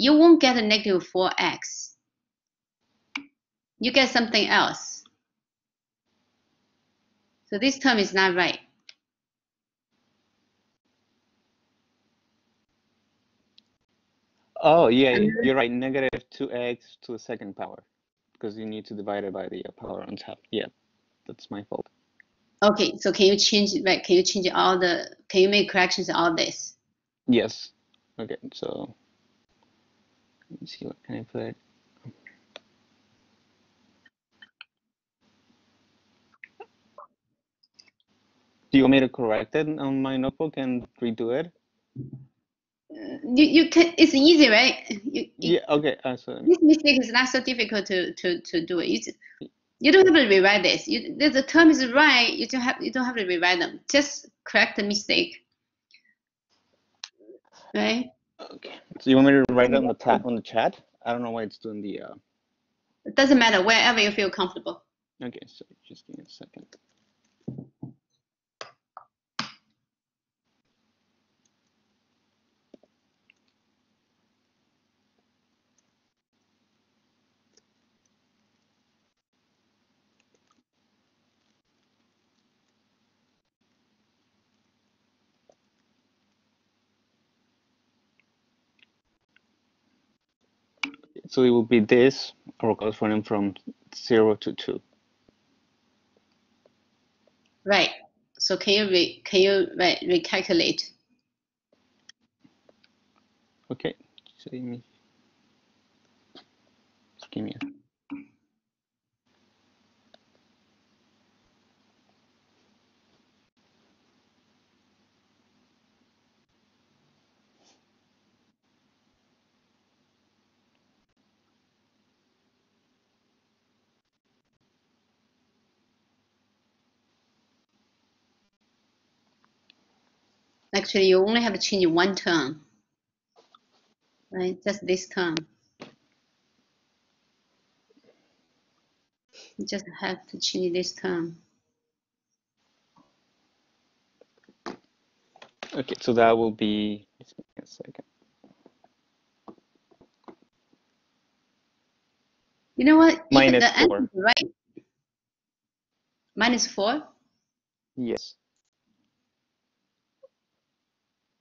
you won't get a negative 4x. You get something else. So this term is not right. Oh, yeah, you're right. Negative 2x to the second power because you need to divide it by the uh, power on top. Yeah, that's my fault. Okay, so can you change it? Right? Can you change all the? Can you make corrections to all this? Yes. Okay, so let me see what can I put. Do you want me to correct it on my notebook and redo it? You you can. It's easy, right? You, Yeah, okay. Uh, so this mistake is not so difficult to to to do it. You, just- you don't have to rewrite this. You, the, the term is right. You don't have you don't have to rewrite them. Just correct the mistake. Right? Okay. So you want me to write it on the ta on the chat? I don't know why it's doing the uh It doesn't matter wherever you feel comfortable. okay, so just give me a second. So it will be this or corresponding from zero to two. Right. So can you re, can you right, recalculate? Okay. So give me give me a Actually, you only have to change one term. Right? Just this term. You just have to change this term. Okay, so that will be just give me a second. You know what? Minus the four. right. Minus four? Yes.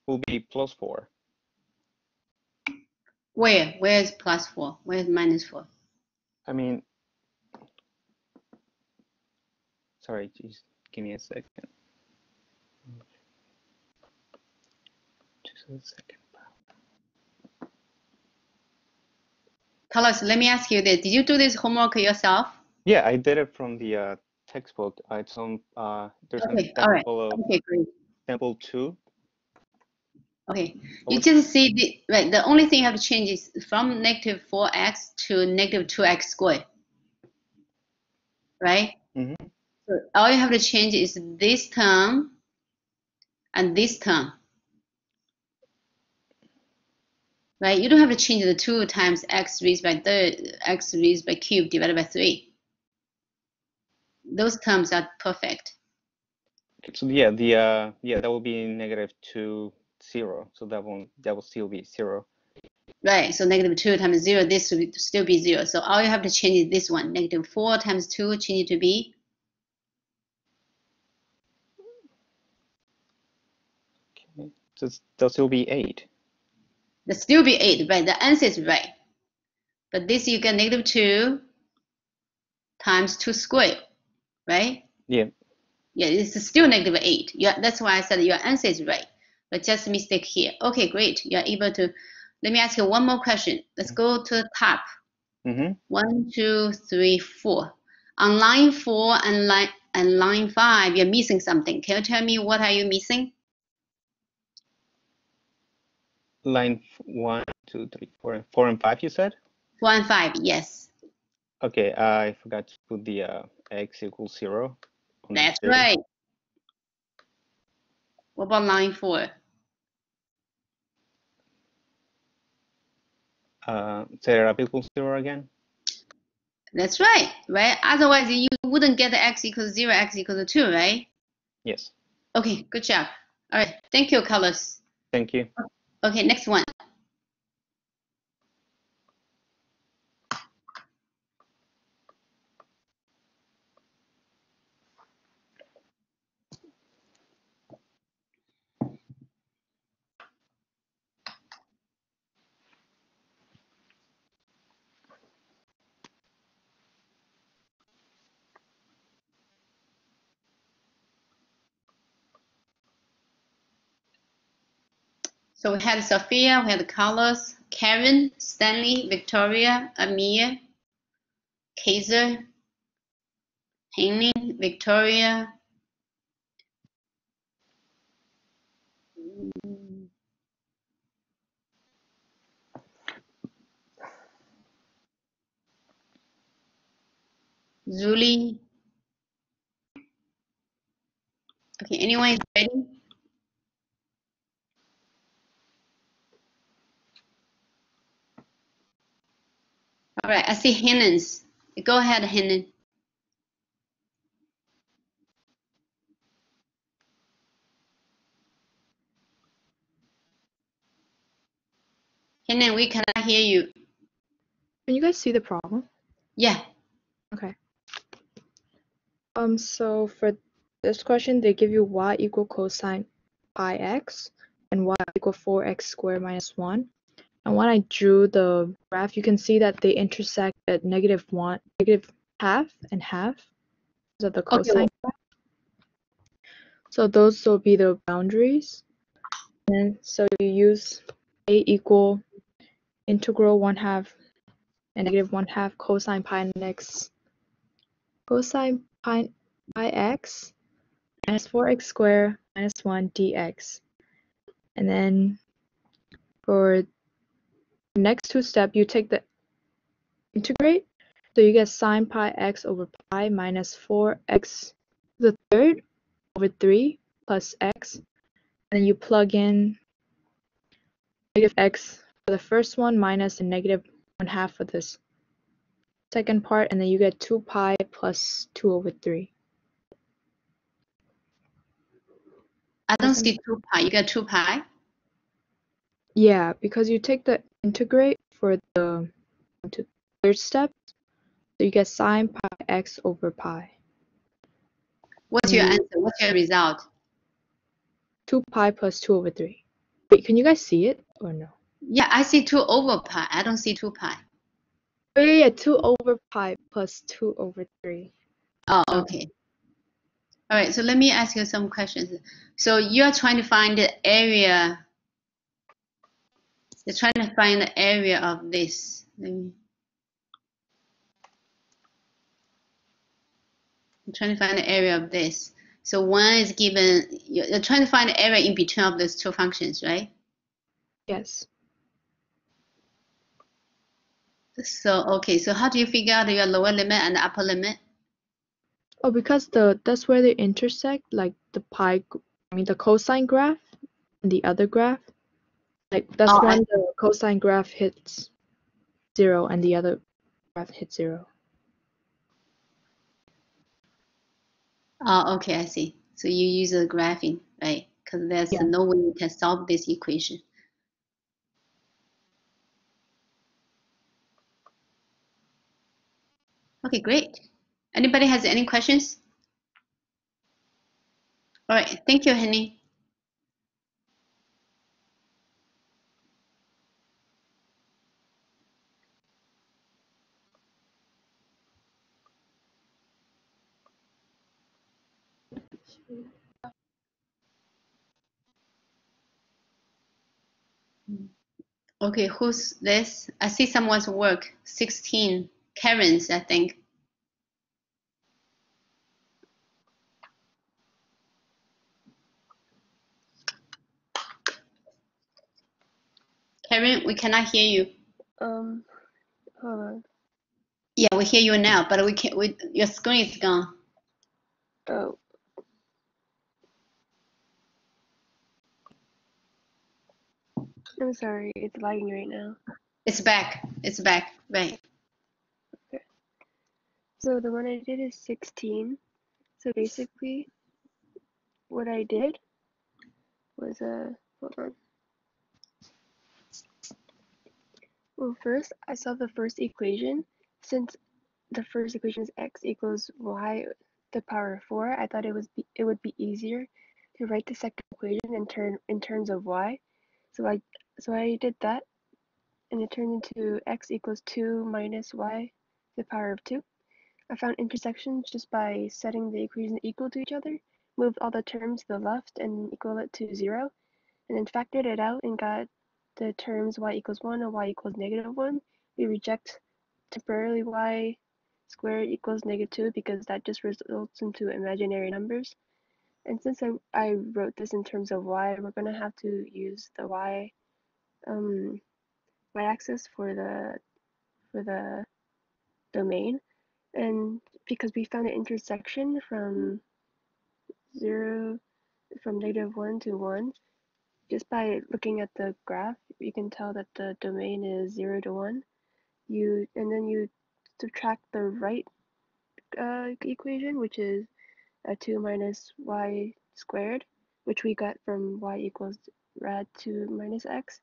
Will be plus four. Where? Where is plus four? Where is minus four? I mean, sorry, just give me a second. Just a second. Carlos, let me ask you this. Did you do this homework yourself? Yeah, I did it from the uh, textbook. Uh, It's on, uh, there's an Okay, all right. example of Okay, great. example two. Okay, you Oh. just see the right. The only thing you have to change is from negative four x to negative two x squared. Right. Mhm. So all you have to change is this term and this term. Right. You don't have to change the two times x raised by third x raised by cube divided by three. Those terms are perfect. So yeah, the uh, yeah, that will be negative two zero. So that won't that will still be zero. Right, so negative 2 times 0, this will still be 0. So all you have to change is this one. Negative 4 times 2, change it to be Okay, so that'll still be eight. That still be 8, right? The answer is right. But this you get negative 2 times 2 squared, right? Yeah. Yeah, it's still negative 8. Yeah, that's why I said your answer is right. But just a mistake here. Okay, great. You're able to. Let me ask you one more question. Let's go to the top. Mm-hmm. One, two, three, four. On line 4 and line, and line 5, you're missing something. Can you tell me what are you missing? Line f- one, two, three, four, and four and five. You said. 4 and 5, yes. Okay, I forgot to put the uh, x equals zero. That's right. What about line 4? Uh, up equals zero again. That's right, right? Otherwise, you wouldn't get x equals 0, x equals 2, right? Yes. Okay, good job. All right, thank you, Carlos. Thank you. Okay, next one. So we had Sophia, we had Carlos, Karen, Stanley, Victoria, Amir, Kaiser, Henning, Victoria. Zuli. Okay, anyone is ready? All right, I see Hennens. Go ahead, Hennen. Hennen, we cannot hear you. Can you guys see the problem? Yeah, Okay. Um, so for this question, they give you y equal cosine pi x and y equal 4x squared minus 1. And when I drew the graph, you can see that they intersect at negative 1, negative half and half. Those are the Okay, cosine graph. So those will be the boundaries. And so you use a equal integral 1 half and negative 1 half cosine pi x cosine pi, pi x minus 4x squared minus 1 dx. And then for next two step, you take the integrate. So you get sine pi x over pi minus 4x to the third over 3 plus x. And then you plug in negative x for the first one minus a negative 1 half for this second part, and then you get 2 pi plus 2 over 3. I don't see two pi. You got two pi? Yeah, because you take the integrate for the third step, so you get sine pi x over pi. What's your answer? What's your result? 2 pi plus 2 over 3. Wait, can you guys see it or no? Yeah, I see two over pi. I don't see two pi. Oh, yeah, yeah, 2 over pi plus 2 over 3. Oh, okay. All right, so let me ask you some questions. So you're trying to find the area. You're trying to find the area of this. Let me. I'm trying to find the area of this. So one is given, you're, you're trying to find the area in between of those two functions, right? Yes. So, okay, so how do you figure out your lower limit and the upper limit? Oh, because the that's where they intersect, like the pi, I mean the cosine graph and the other graph. Like that's Oh, I when the cosine graph hits zero and the other graph hits zero. Oh, okay, I see. So you use the graphing, right? Because there's Yeah. no way you can solve this equation. Okay, great. Anybody has any questions? All right, thank you, Henny. Okay, who's this? I see someone's work. 16. Karen's, I think. Karen, we cannot hear you. Um, hold on. Yeah, we hear you now, but we can't. We, your screen is gone. Oh. I'm sorry, it's lagging right now. It's back. It's back. Right. Okay. So the one I did is 16. So basically, what I did was, uh, hold on. Well, first, I saw the first equation. Since the first equation is x equals y to the power of 4, I thought it was be, it would be easier to write the second equation in turn in terms of y. So I so I did that, and it turned into x equals 2 minus y to the power of 2. I found intersections just by setting the equations equal to each other, moved all the terms to the left and equal it to 0, and then factored it out and got the terms y equals 1 and y equals negative 1, we reject temporarily y squared equals negative 2 because that just results into imaginary numbers. And since I, I wrote this in terms of y, we're going to have to use the y um, y-axis for the for the domain. And because we found an intersection from 0 from negative 1 to 1, just by looking at the graph, you can tell that the domain is 0 to 1. You and then you subtract the right uh, equation, which is a 2 minus y squared, which we got from y equals rad 2 minus x,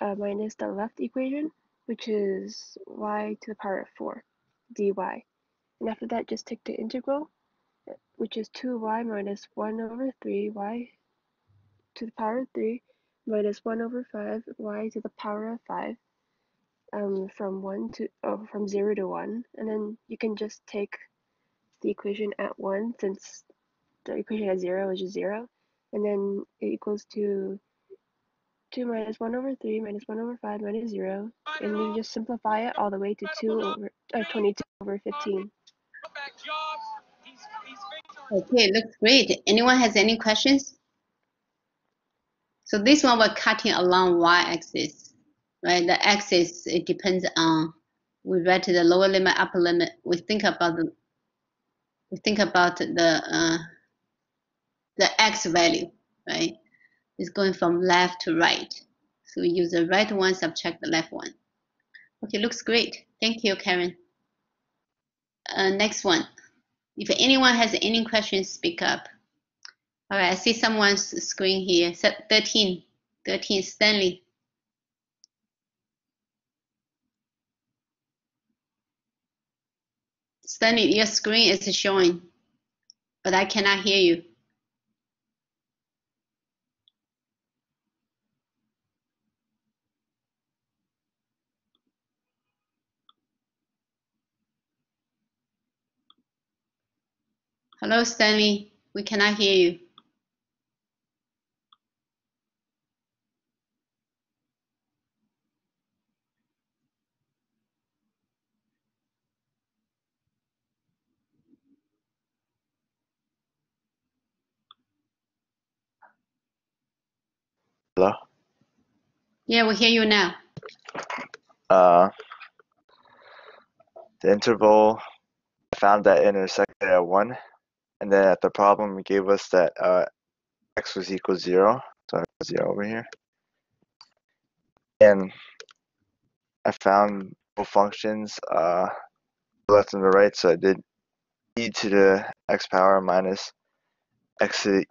uh, minus the left equation, which is y to the power of 4 dy. And after that, just take the integral, which is 2y minus 1 over 3y to the power of 3 minus 1 over 5 y to the power of 5 um, from 1 to oh, from 0 to 1 and then you can just take the equation at 1 since the equation at 0 is just 0 and then it equals to 2 minus 1 over 3 minus 1 over 5 minus 0 and you just simplify it all the way to 2 over uh, 22 over 15 Okay, looks great. Anyone has any questions? So this one we're cutting along y-axis, right? The axis, it depends on, we write the lower limit, upper limit. We think about the, we think about the, uh, the x value, right? It's going from left to right. So we use the right one, subtract the left one. Okay, looks great. Thank you, Karen. Uh, next one. If anyone has any questions, speak up. All right, I see someone's screen here. 13, 13, Stanley. Stanley, your screen is showing, but I cannot hear you. Hello, Stanley. We cannot hear you. Hello. Yeah, we hear you now. Uh, the interval found that intersected at one, and then at the problem it gave us that uh, x was equal to zero. So I put zero over here, and I found both functions uh, left and the right. So I did e to the x power minus x to the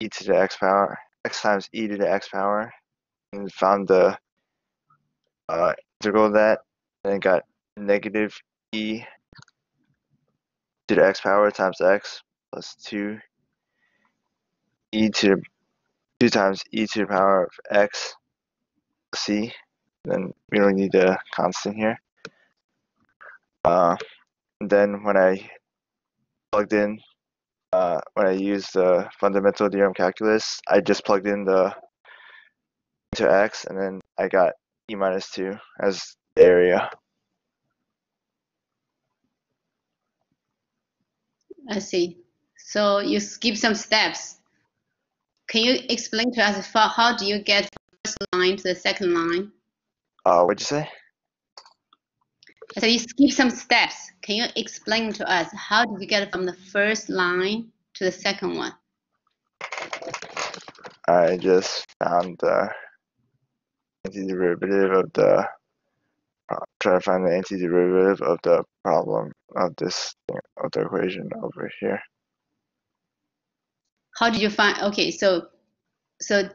e to the x power x times e to the x power and found the uh, integral of that and got negative e to the x power times x plus 2 e to the 2 times e to the power of x c then we don't need the constant here uh, then when I plugged in uh, when I used the fundamental theorem calculus, I just plugged in the into x and then I got e minus 2 as the area. I see. So you skip some steps. Can you explain to us how, how do you get from the first line to the second line? Uh, what'd you say? So you skip some steps. Can you explain to us how did you get from the first line to the second one? I just found the antiderivative of the uh, try to find the antiderivative of the problem of this the equation over here. How did you find? Okay, so so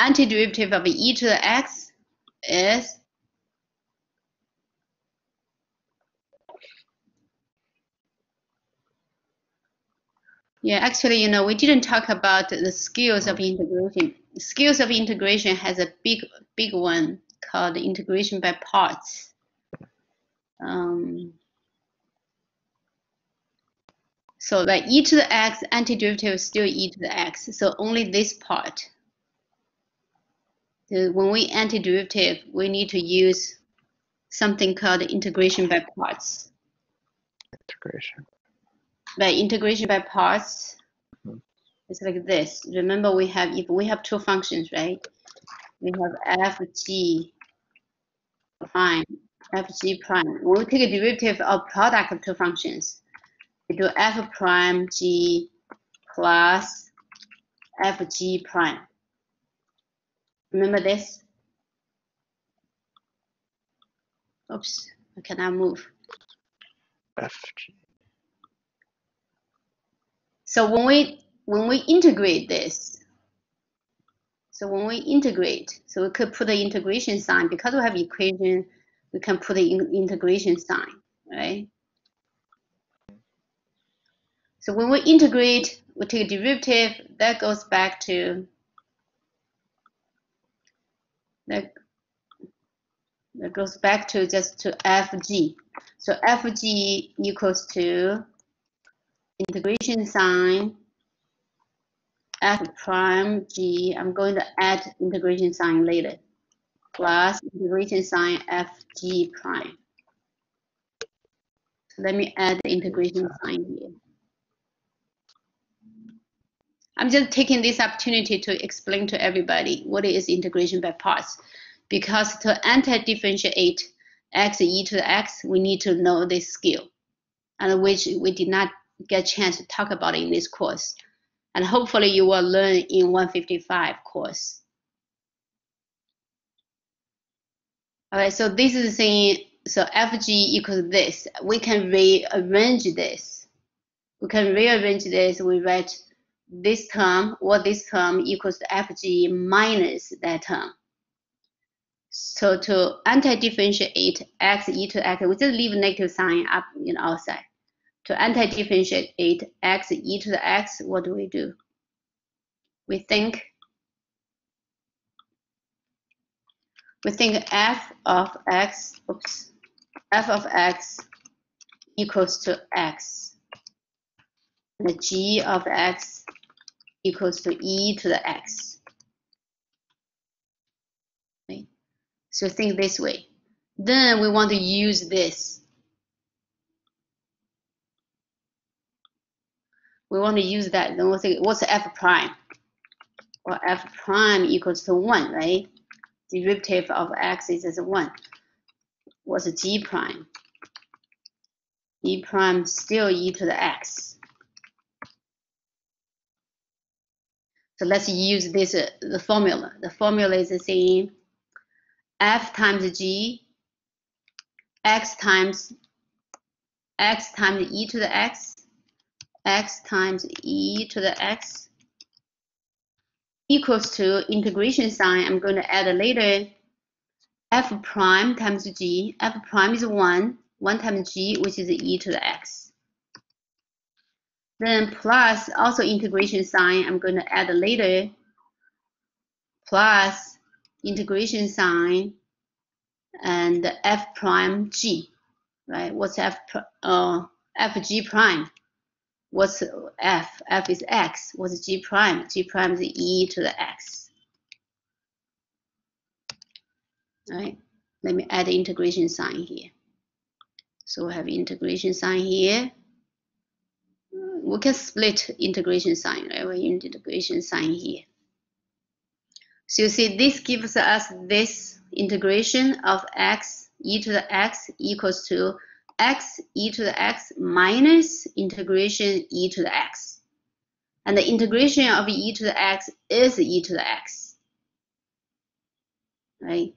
antiderivative of e to the x is Yeah, actually, you know, we didn't talk about the skills of integration. Skills of integration has a big, big one called integration by parts. Um, so like e to the x, antiderivative is still e to the x. So only this part. when we antiderivative, we need to use something called integration by parts. Integration. By integration by parts, Mhm. it's like this. Remember, we have if we have two functions, right? We have f g prime, f g prime. When we take a derivative of product of two functions, we do f prime g plus f g prime. Remember this? Oops, I cannot move. FG. So when we when we integrate this, so when we integrate, so we could put the integration sign because we have equation, we can put the in- integration sign, right? So when we integrate, we take a derivative, that goes back to that that goes back to just to fg. So fg equals to integration sign f prime g. I'm going to add integration sign later. Plus integration sign fg prime. So let me add the integration sign here. I'm just taking this opportunity to explain to everybody what is integration by parts. Because to anti-differentiate x e to the x, we need to know this skill, and which we did not get a chance to talk about in this course. And hopefully you will learn in 155 course. All right, so this is saying, so fg equals this. We can rearrange this. We can rearrange this. We write this term or this term equals to fg minus that term. So to anti-differentiate x e to x, we just leave negative sign up in outside. To anti-differentiate x e to the x, what do we do? We think we think f of x, oops, f of x equals to x, the g of x equals to e to the x. Right? So think this way. Then we want to use this. We want to use that. Then we'll say, what's f prime? Well, f prime equals to 1, right? Derivative of x is 1. What's g prime? g prime still e to the x. So let's use this uh, the formula. The formula is the same. F times G, X times X times e to the X, X times e to the X equals to integration sign. I'm going to add later. F prime times G. F prime is 1. 1 times G, which is e to the X. Then plus also integration sign, I'm going to add later, plus integration sign and f prime g, right? What's f, uh, f g prime? What's f? f is x. What's g prime? g prime is e to the x. All right, let me add the integration sign here. So we have integration sign here we can split integration sign, right? We integration sign here. So you see this gives us this integration of x e to the x equals to x e to the x minus integration e to the x. And the integration of e to the x is e to the x. Right?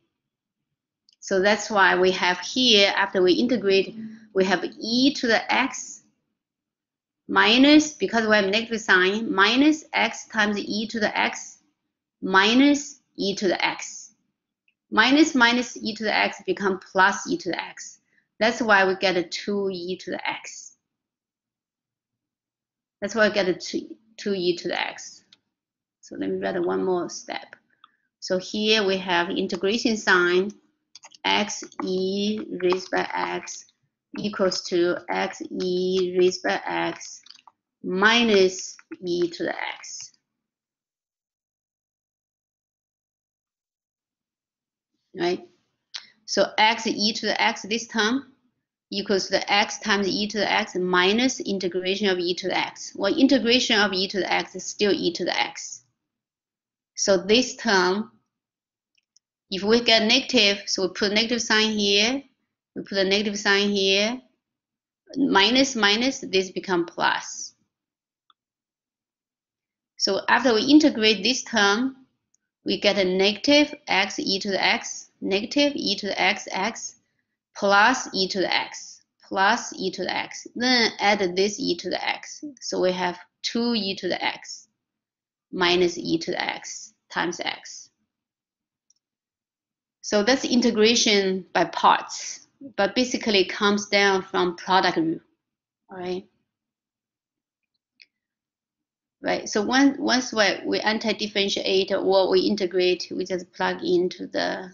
So that's why we have here, after we integrate, we have e to the x minus, because we have negative sign, minus x times e to the x minus e to the x. Minus minus e to the x become plus e to the x. That's why we get a 2e to the x. That's why I get a 2, 2e to the x. So let me write one more step. So here we have integration sign x e raised by x equals to x e raised by x minus e to the x. right? So x e to the x this term equals to the x times e to the x minus integration of e to the x. Well, integration of e to the x is still e to the x. So this term, if we get negative, so we put negative sign here, we put a negative sign here, minus minus, this become plus. So after we integrate this term, we get a negative x e to the x, negative e to the x, x, plus e to the x, plus e to the x. Then add this e to the x. So we have 2 e to the x minus e to the x times x. So that's integration by parts, but basically it comes down from product rule, all right? Right, so once, once we, we anti-differentiate or we integrate, we just plug into the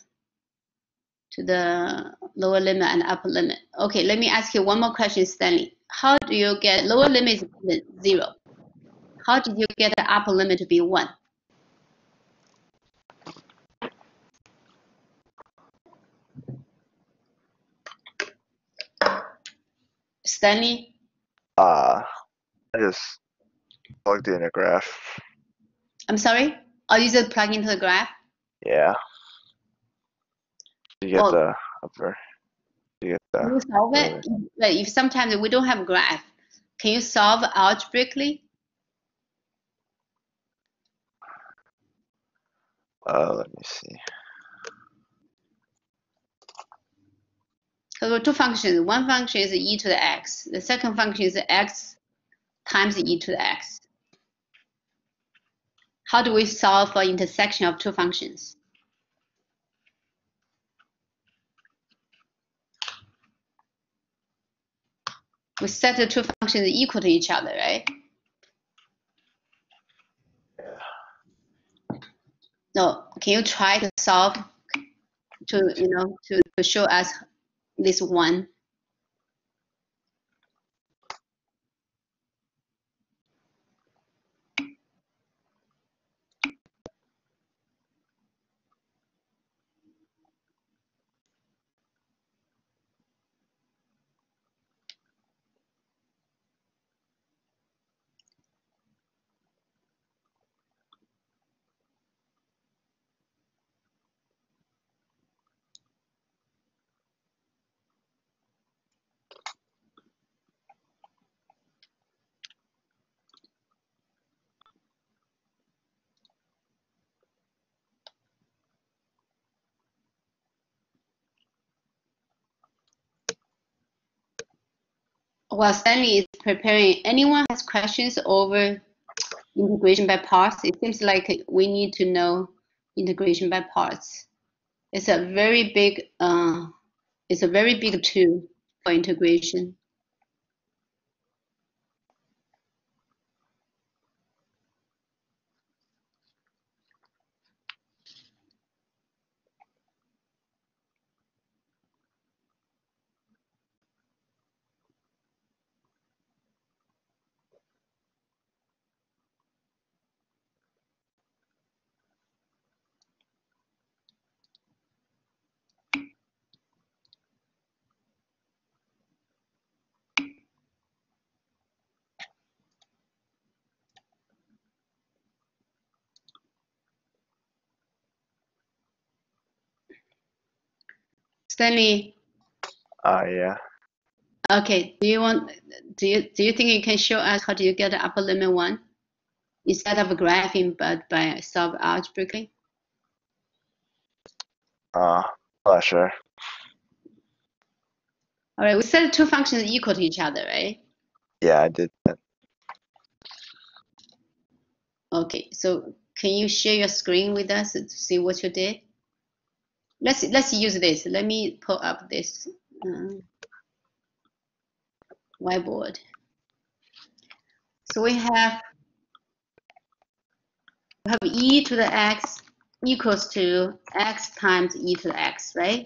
to the lower limit and upper limit. Okay, let me ask you one more question, Stanley. How do you get lower limit zero? How did you get the upper limit to be one? Stanley? Uh, I just plugged in a graph. I'm sorry? Oh, you just plug into the graph? Yeah. You get Oh. the upper. You get Can the. you solve it? Like if sometimes we don't have a graph, can you solve algebraically? Uh, let me see. So there are two functions. One function is e to the x. The second function is x times e to the x. How do we solve for intersection of two functions? We set the two functions equal to each other, right? No, can you try to solve to, you know, to, to show us this one? While Stanley is preparing, anyone has questions over integration by parts? It seems like we need to know integration by parts. It's a very big, uh, it's a very big tool for integration. Stanley, Uh, yeah. okay, do you want, do you, do you think you can show us how do you get the upper limit one? Instead of graphing, but by solve algebraically? Uh, not sure. All right, we said two functions equal to each other, right? Yeah, I did that. Okay, so can you share your screen with us to see what you did? Let's let's use this. Let me pull up this um, whiteboard. So we have we have e to the x equals to x times e to the x, right?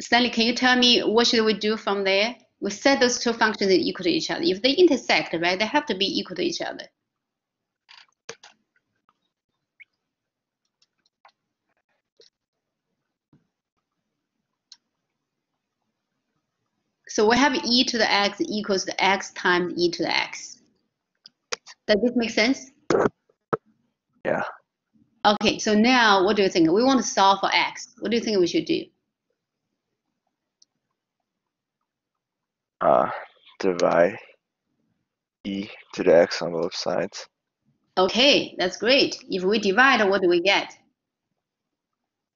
Stanley, can you tell me what should we do from there? we set those two functions equal to each other. If they intersect, right, they have to be equal to each other. So we have e to the x equals the x times e to the x. Does this make sense? Yeah. Okay, so now what do you think? We want to solve for x. What do you think we should do? Uh, divide e to the x on both sides. Okay, that's great. If we divide, what do we get?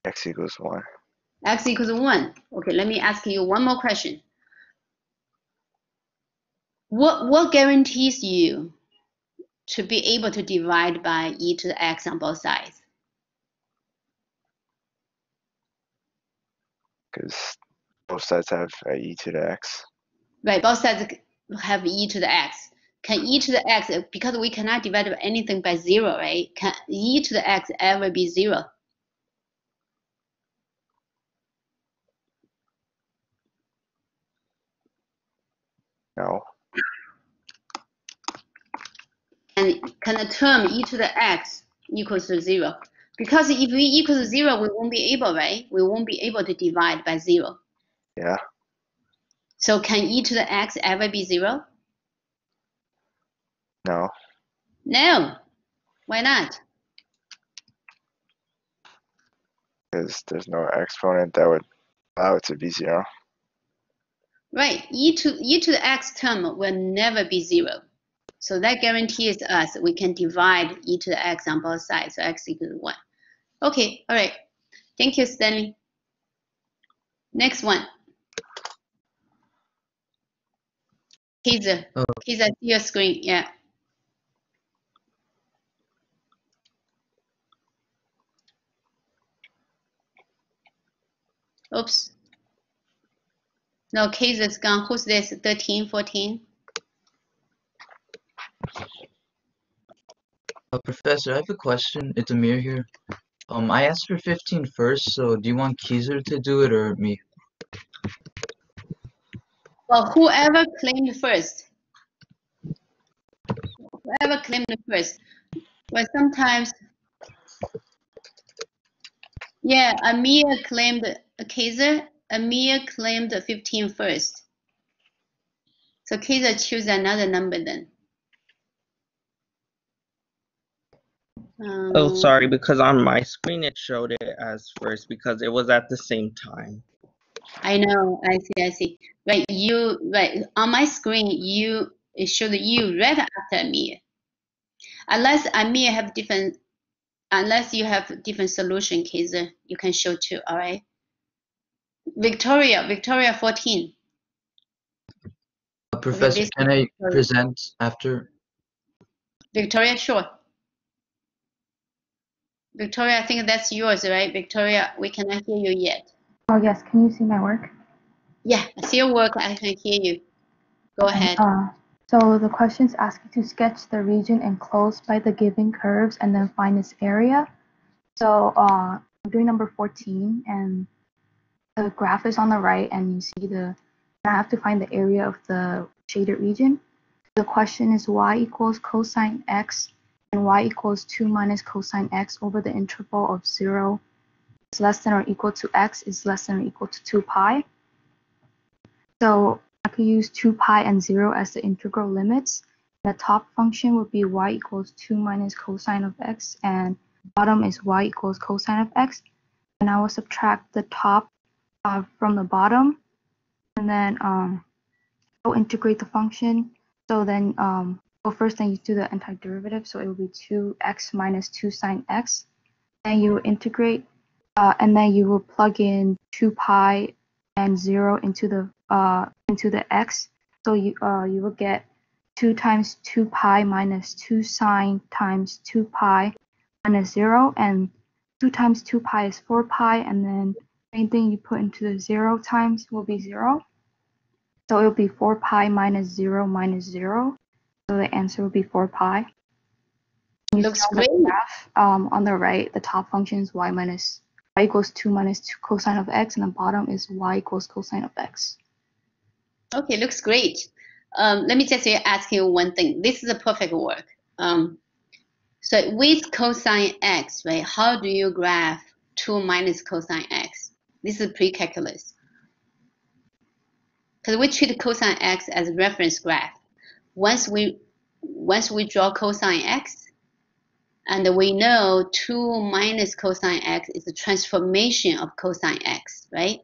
x equals 1. x equals 1. Okay, let me ask you one more question. What, what guarantees you to be able to divide by e to the x on both sides? Because both sides have uh, e to the x. Right, both sides have e to the x. Can e to the x, uh, because we cannot divide anything by 0, right? Can e to the x ever be 0? No. and can the term e to the x equals to zero? Because if we equal to zero, we won't be able, right? We won't be able to divide by zero. Yeah. So can e to the x ever be zero? No. No. Why not? Because there's no exponent that would allow it to be 0. Right. E to e to the x term will never be zero. So that guarantees us we can divide e to the x on both sides. So x equals one. Okay. All right. Thank you, Stanley. Next one. Kaiser. Oh. Kaiser, see your screen. Yeah. Oops. No, Kaiser's gone. Who's this? 13, 14? Uh, Professor, I have a question. It's Amir here. Um, I asked for 15 first, so do you want Kaiser to do it or me? Well, whoever claimed first. Whoever claimed first. But sometimes, yeah, Amir claimed Kaiser. Amir claimed 15 first. So Kaiser choose another number then. Oh, Um, sorry, because on my screen it showed it as first because it was at the same time. I know. I see. I see. Right. You right on my screen. You it showed you right after Amir. Unless Amir have different, unless you have different solution, Kaiser, you can show too. All right. Victoria, Victoria, fourteen. Uh, Professor, can I is- present after? Victoria, sure. Victoria, I think that's yours, right? Victoria, we cannot hear you yet. Oh, yes. Can you see my work? Yeah, I see your work. I can hear you. Go ahead. Uh, so the questions ask you to sketch the region enclosed by the given curves and then find its area. So uh, I'm doing number 14 and the graph is on the right and you see the, I have to find the area of the shaded region. The question is y equals cosine x and y equals 2 minus cosine x over the interval of 0 is less than or equal to x is less than or equal to 2 pi. So I could use 2 pi and 0 as the integral limits. The top function would be y equals 2 minus cosine of x, and bottom is y equals cosine of x. And I will subtract the top uh, from the bottom, and then um, I'll integrate the function. So then, um, well, first then you do the antiderivative, so it will be 2x minus 2 sine x. Then you integrate, uh, and then you will plug in 2 pi and 0 into the uh, into the x. So you uh, you will get 2 times 2 pi minus 2 sine times 2 pi minus 0. And 2 times 2 pi is 4 pi. And then anything you put into the 0 times will be 0. So it will be 4 pi minus 0 minus 0. So the answer will be 4 pi. You Looks great. graph, um, on the right, the top function is y minus y equals 2 minus 2 cosine of x, and the bottom is y equals cosine of x. Okay, looks great. Um, let me just ask you one thing. This is a perfect work. Um, so with cosine x, right, how do you graph 2 minus cosine x? This is pre-calculus. because we treat cosine x as a reference graph. Once we once we draw cosine x, and we know 2 minus cosine x is a transformation of cosine x, right?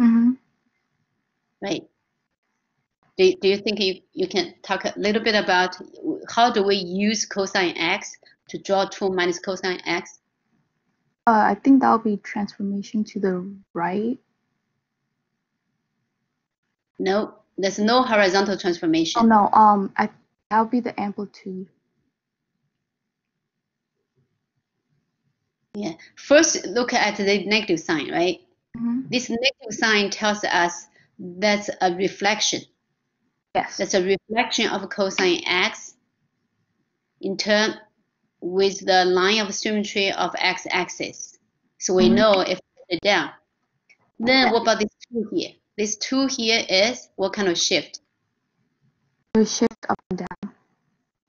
Mm-hmm. Right. Do, do you think you, you can talk a little bit about how do we use cosine x to draw 2 minus cosine x? Uh, I think that'll be transformation to the right. No, there's no horizontal transformation. Oh no, um, I that'll be the amplitude. Yeah. First, look at the negative sign, right? Mm-hmm. This negative sign tells us that's a reflection. Yes. That's a reflection of cosine x in turn with the line of symmetry of x-axis. So we Mhm. know if we put it down. Then Okay. what about this two here? This two here is what kind of shift? We shift up and down.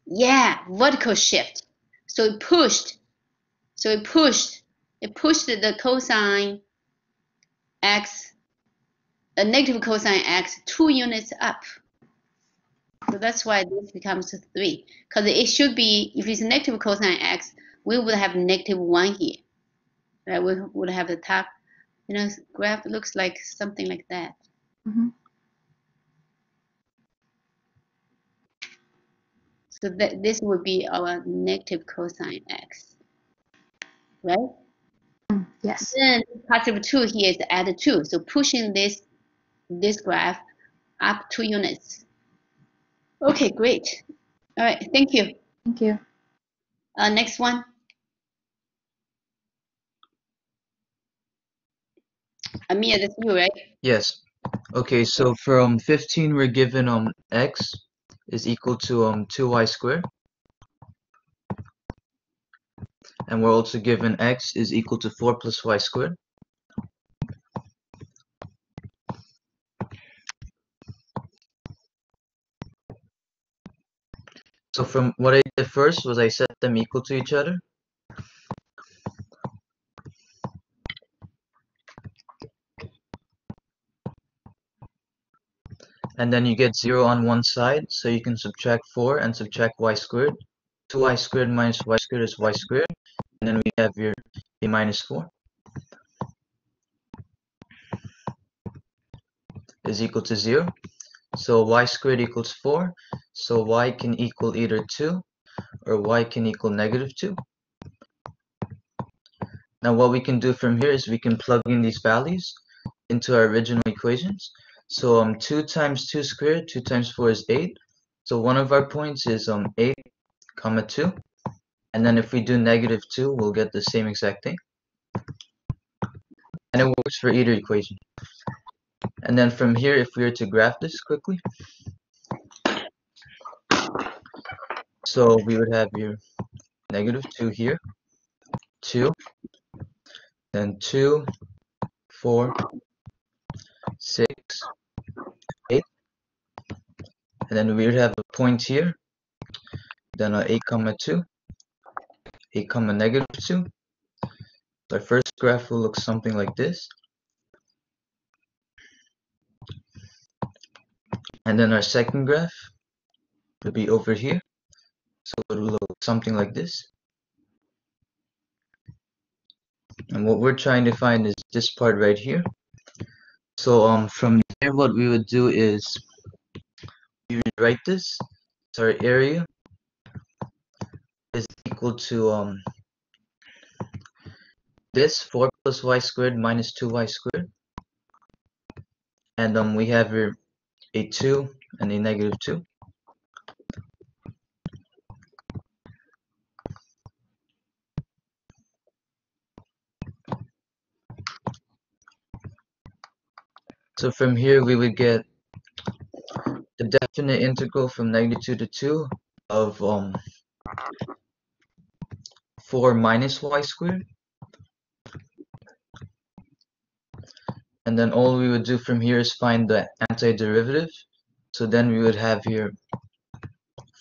Yeah, vertical shift. So it pushed. So it pushed. It pushed the cosine x, a negative cosine x, two units up. So that's why this becomes three. Because it should be, if it's negative cosine x, we would have negative one here. Right? We would have the top, you know, graph looks like something like that. Mm-hmm. So that this would be our negative cosine x. Right? Mm, yes. Then positive 2 here is add 2. So pushing this this graph up 2 units. Okay, great. All right, thank you. Thank you. Uh, next one. Amir, that's you, right? Yes. Okay, so from 15 we're given um x is equal to um 2y squared. And we're also given x is equal to 4 plus y squared. So from what I did first was I set them equal to each other. and then you get 0 on one side, so you can subtract 4 and subtract y squared. 2y squared minus y squared is y squared, and then we have your a minus 4 is equal to 0. So y squared equals 4, so y can equal either 2 or y can equal negative 2. Now what we can do from here is we can plug in these values into our original equations. So um, 2 times 2 squared, 2 times 4 is 8. So one of our points is um 8, comma 2. And then if we do negative 2, we'll get the same exact thing. And it works for either equation. And then from here, if we were to graph this quickly. So we would have your negative 2 here, 2, then 2, 4, 6, 8 and then we would have a point here then a 8 comma 2 8 comma negative 2 so our first graph will look something like this. And then our second graph will be over here. So it will look something like this. And what we're trying to find is this part right here. So um from there, what we would do is we would write this. So our area is equal to um this 4 plus y squared minus 2y squared. And um we have here a 2 and a negative 2 So from here we would get the definite integral from negative 2 to 2 of um 4 minus y squared. And then all we would do from here is find the antiderivative. So then we would have here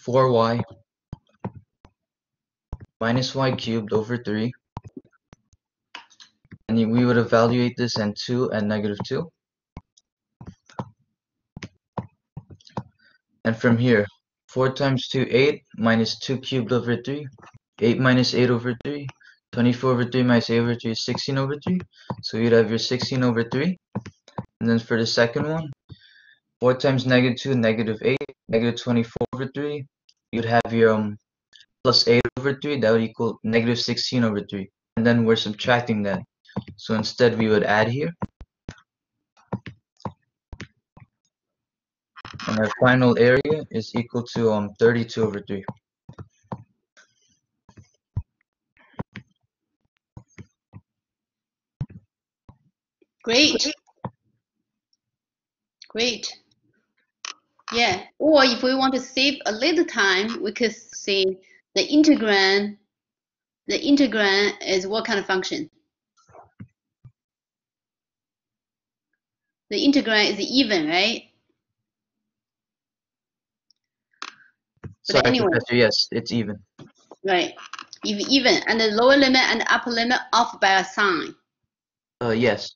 4y minus y cubed over 3. And we would evaluate this in 2 and negative 2. And from here, 4 times 2, 8, minus 2 cubed over 3, 8 minus 8 over 3, 24 over 3 minus 8 over 3 is 16 over 3. So you'd have your 16 over 3. And then for the second one, 4 times negative 2, negative 8, negative 24 over 3. You'd have your um, plus 8 over 3, that would equal negative 16 over 3. And then we're subtracting that. So instead we would add here. And our final area is equal to um 32 over 3. Great. Great. Yeah, or if we want to save a little time, we could say the integrand. The integrand is what kind of function? The integrand is even, right? Sorry, anyway. Professor, yes, it's even. Right. If even and the lower limit and the upper limit off by a sign. Uh, yes.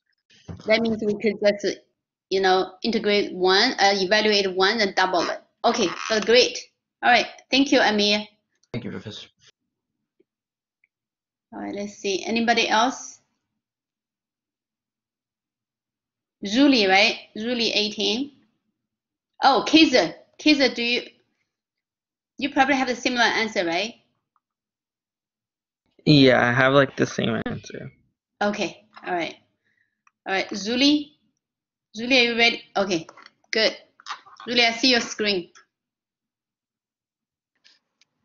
That means we could just, you know, integrate one, uh, evaluate one, and double it. Okay, that's great. All right, thank you, Amir. Thank you, Professor. All right, let's see. Anybody else? Julie, right? Julie, 18. Oh, Kaiser. Kaiser, do you, you probably have a similar answer, right? Yeah, I have like the same answer. Okay, all right. All right, Julie. Julie, are you ready? Okay, good. Julie, I see your screen.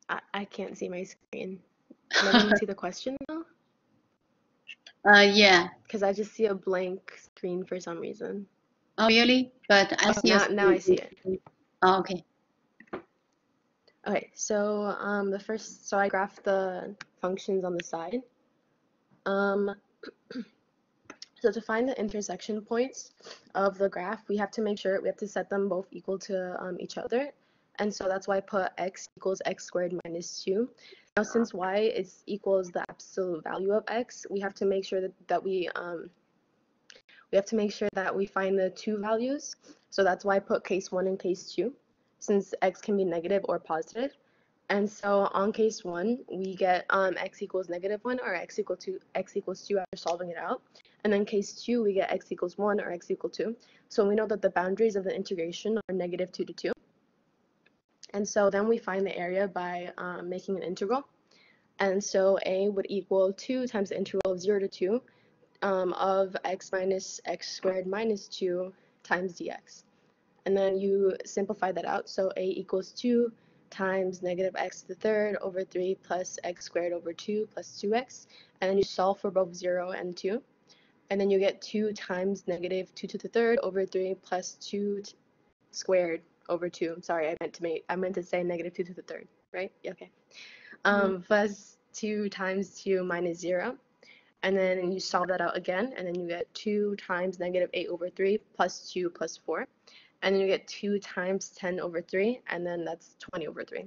I, I can't see my screen. Can everyone see the question though? Uh, yeah. Because I just see a blank screen for some reason. Oh, really? But I Oh, see your now, now I see it. Oh, okay. Okay, so um, the first, so I graphed the functions on the side. Um, so to find the intersection points of the graph, we have to make sure we have to set them both equal to um, each other. And so that's why I put x equals x squared minus 2. Now, since y is equals the absolute value of x, we have to make sure that, that we um, we have to make sure that we find the two values. So that's why I put case 1 and case 2 since x can be negative or positive. And so on case one, we get um, x equals negative one or x equal to x equals two after solving it out. And then case two, we get x equals one or x equal two. So we know that the boundaries of the integration are negative two to two. And so then we find the area by um, making an integral. And so a would equal two times the integral of zero to two um, of x minus x squared minus two times dx and then you simplify that out. So a equals 2 times negative x to the third over 3 plus x squared over 2 plus 2x. And then you solve for both 0 and 2. And then you get 2 times negative 2 to the third over 3 plus 2 t- squared over 2. Sorry, I meant to make I meant to say negative 2 to the third, right? Yeah, Okay. Um, plus 2 times 2 minus 0. And then you solve that out again, and then you get 2 times negative 8 over 3 plus 2 plus 4 and then you get 2 times 10 over 3, and then that's 20 over 3.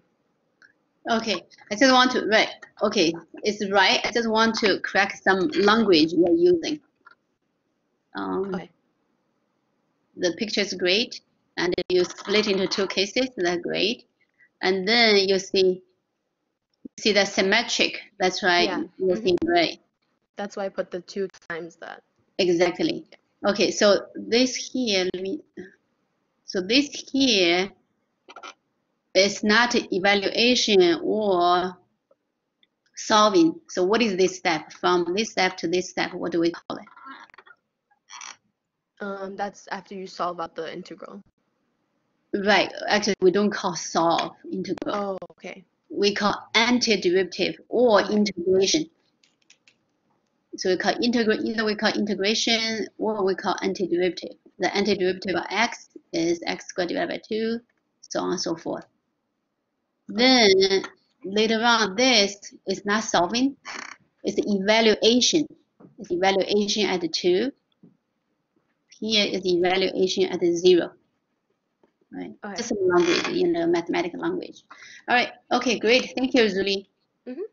Okay, I just want to, right, okay, it's right. I just want to correct some language you're using. Um, Okay. The picture is great, and you split into two cases, that's great. And then you see, see the symmetric, that's right, Yeah, you're mhm. seeing right. That's why I put the 2 times that. Exactly. Okay, so this here, let me, so this here is not evaluation or solving. So what is this step? From this step to this step, what do we call it? Um, that's after you solve out the integral. Right, actually, we don't call solve integral. Oh, okay. We call antiderivative or integration. So we call integral, either we call integration or we call antiderivative. The antiderivative of x is x squared divided by 2, so on and so forth. Then later on, this is not solving, it's evaluation. It's evaluation at 2. Here is the evaluation at 0. Right? Okay. Just a language, in the mathematical language. All right, okay, great. Thank you, Julie. Mhm.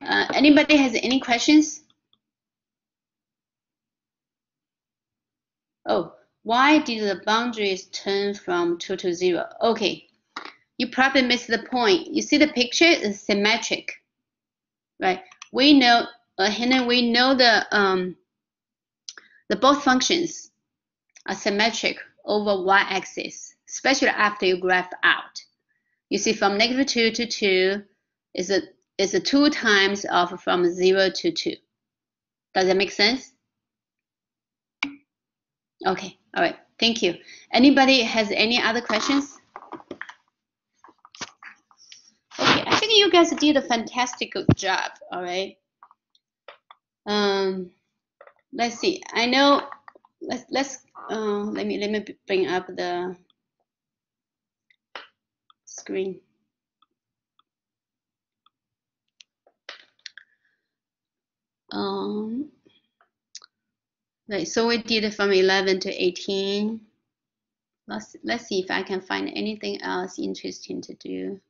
Uh, anybody has any questions? Oh, why did the boundaries turn from 2 to 0? Okay, you probably missed the point. You see the picture is symmetric, right? We know, uh, Hannah, we know the um, the both functions are symmetric over y-axis, especially after you graph out. You see from negative 2 to 2 is a, is a 2 times of from 0 to 2. Does that make sense? Okay, all right, thank you. Anybody has any other questions? Okay, I think you guys did a fantastic job, all right? Um, let's see, I know, let's, let's, uh, let me, let me bring up the screen. Um, right, so we did it from 11 to 18. Let's, let's see if I can find anything else interesting to do.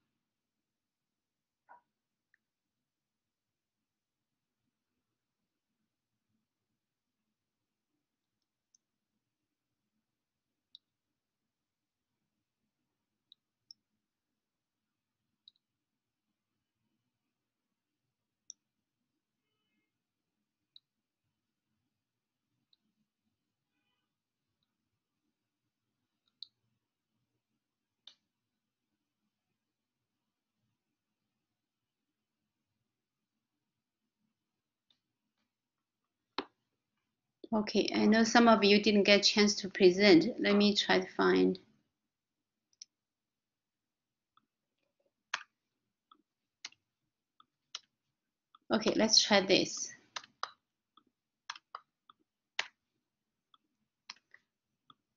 Okay, I know some of you didn't get a chance to present. Let me try to find. Okay, let's try this.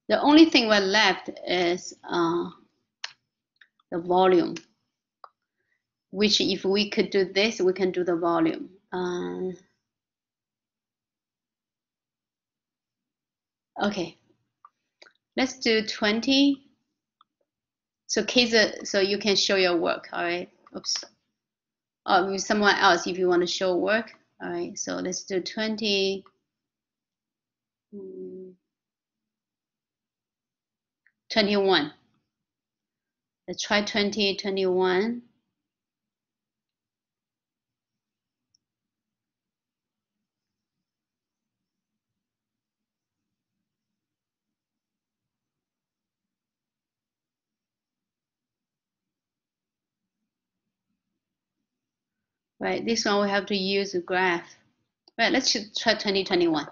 The only thing we're left is uh, the volume, which if we could do this, we can do the volume. Uh, Okay, let's do 20. So Kaiser, so you can show your work, all right? Oops. With someone else if you want to show work. All right, so let's do 20. Hmm, 21. Let's try 20, 21. Right, this one we have to use a graph. Right, let's try 2021.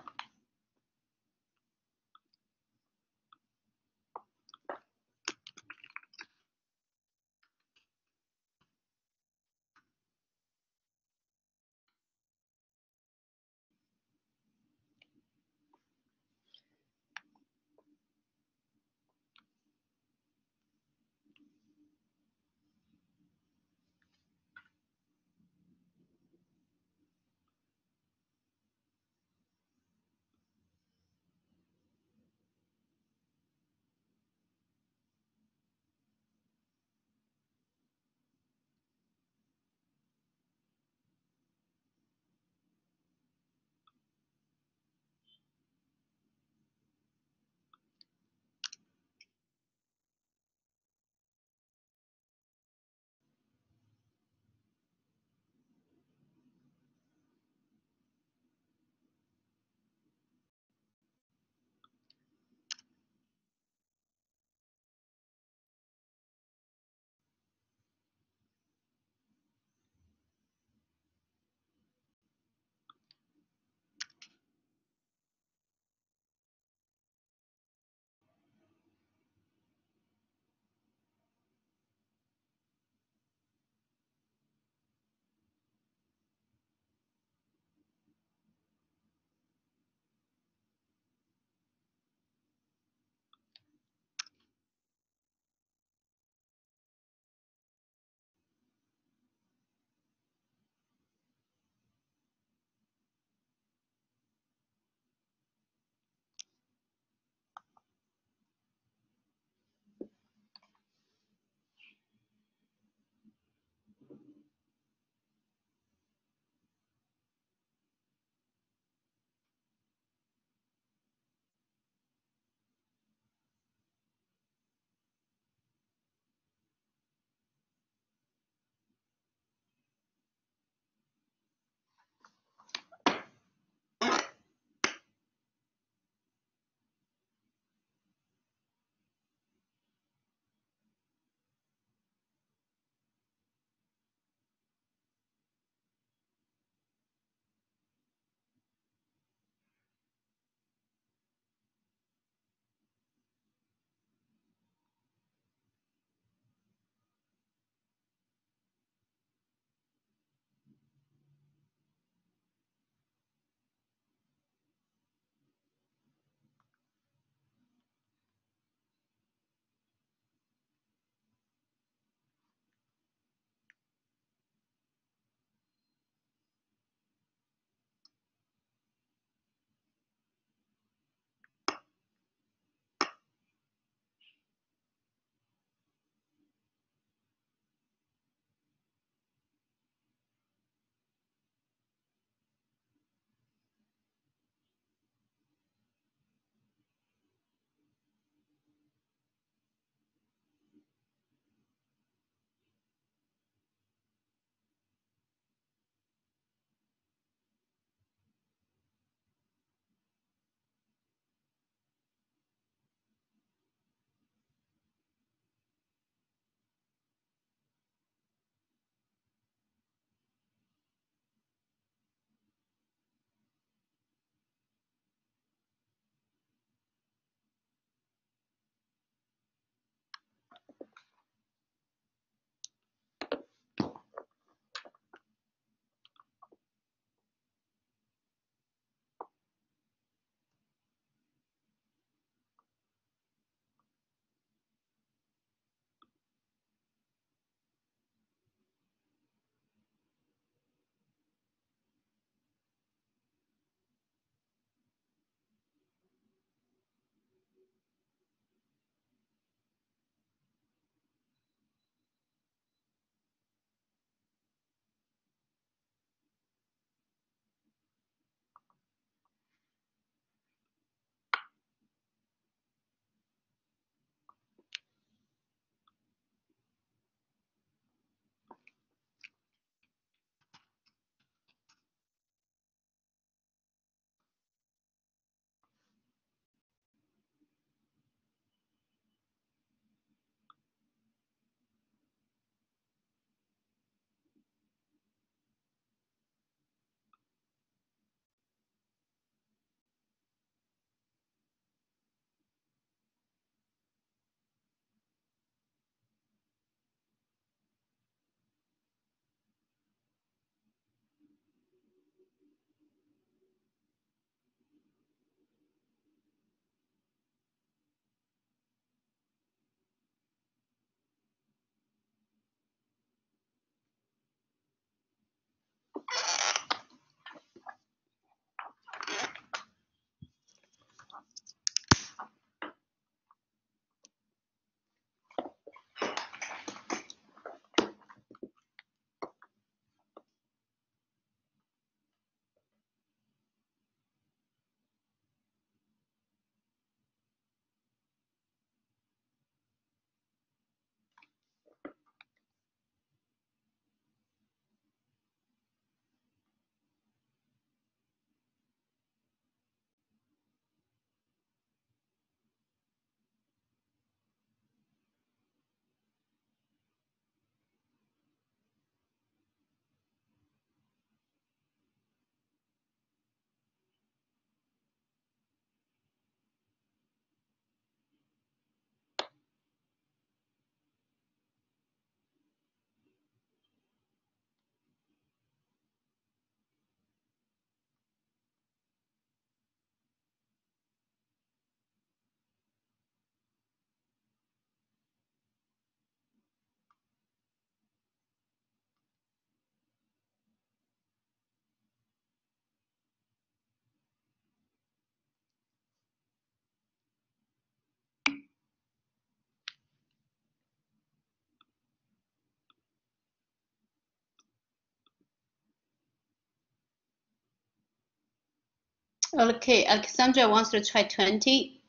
Okay, Alexandra wants to try 20.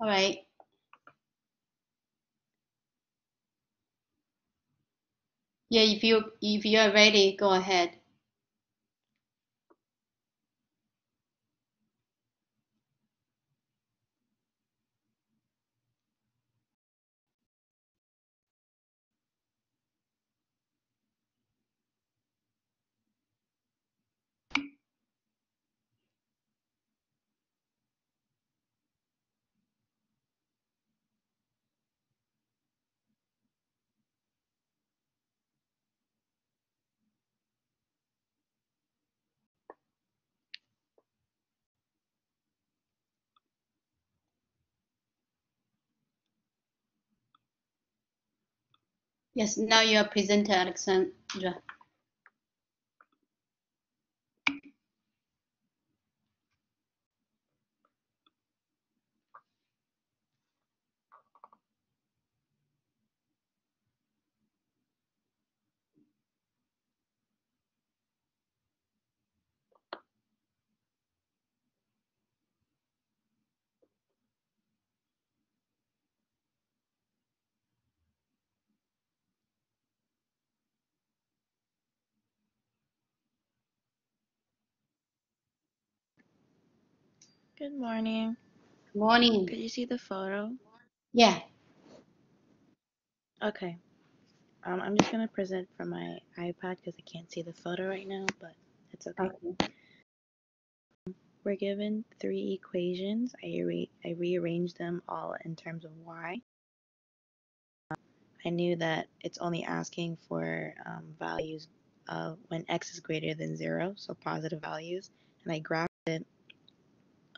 All right. Yeah, if you if you are ready, go ahead. Yes, now you are presenter, Alexandra. Good morning. Good Morning. Could you see the photo? Yeah. Okay. Um, I'm just gonna present from my iPad because I can't see the photo right now, but it's okay. Okay. We're given three equations. I, re I rearranged them all in terms of y. I knew that it's only asking for um, values of when x is greater than zero, so positive values, and I graphed it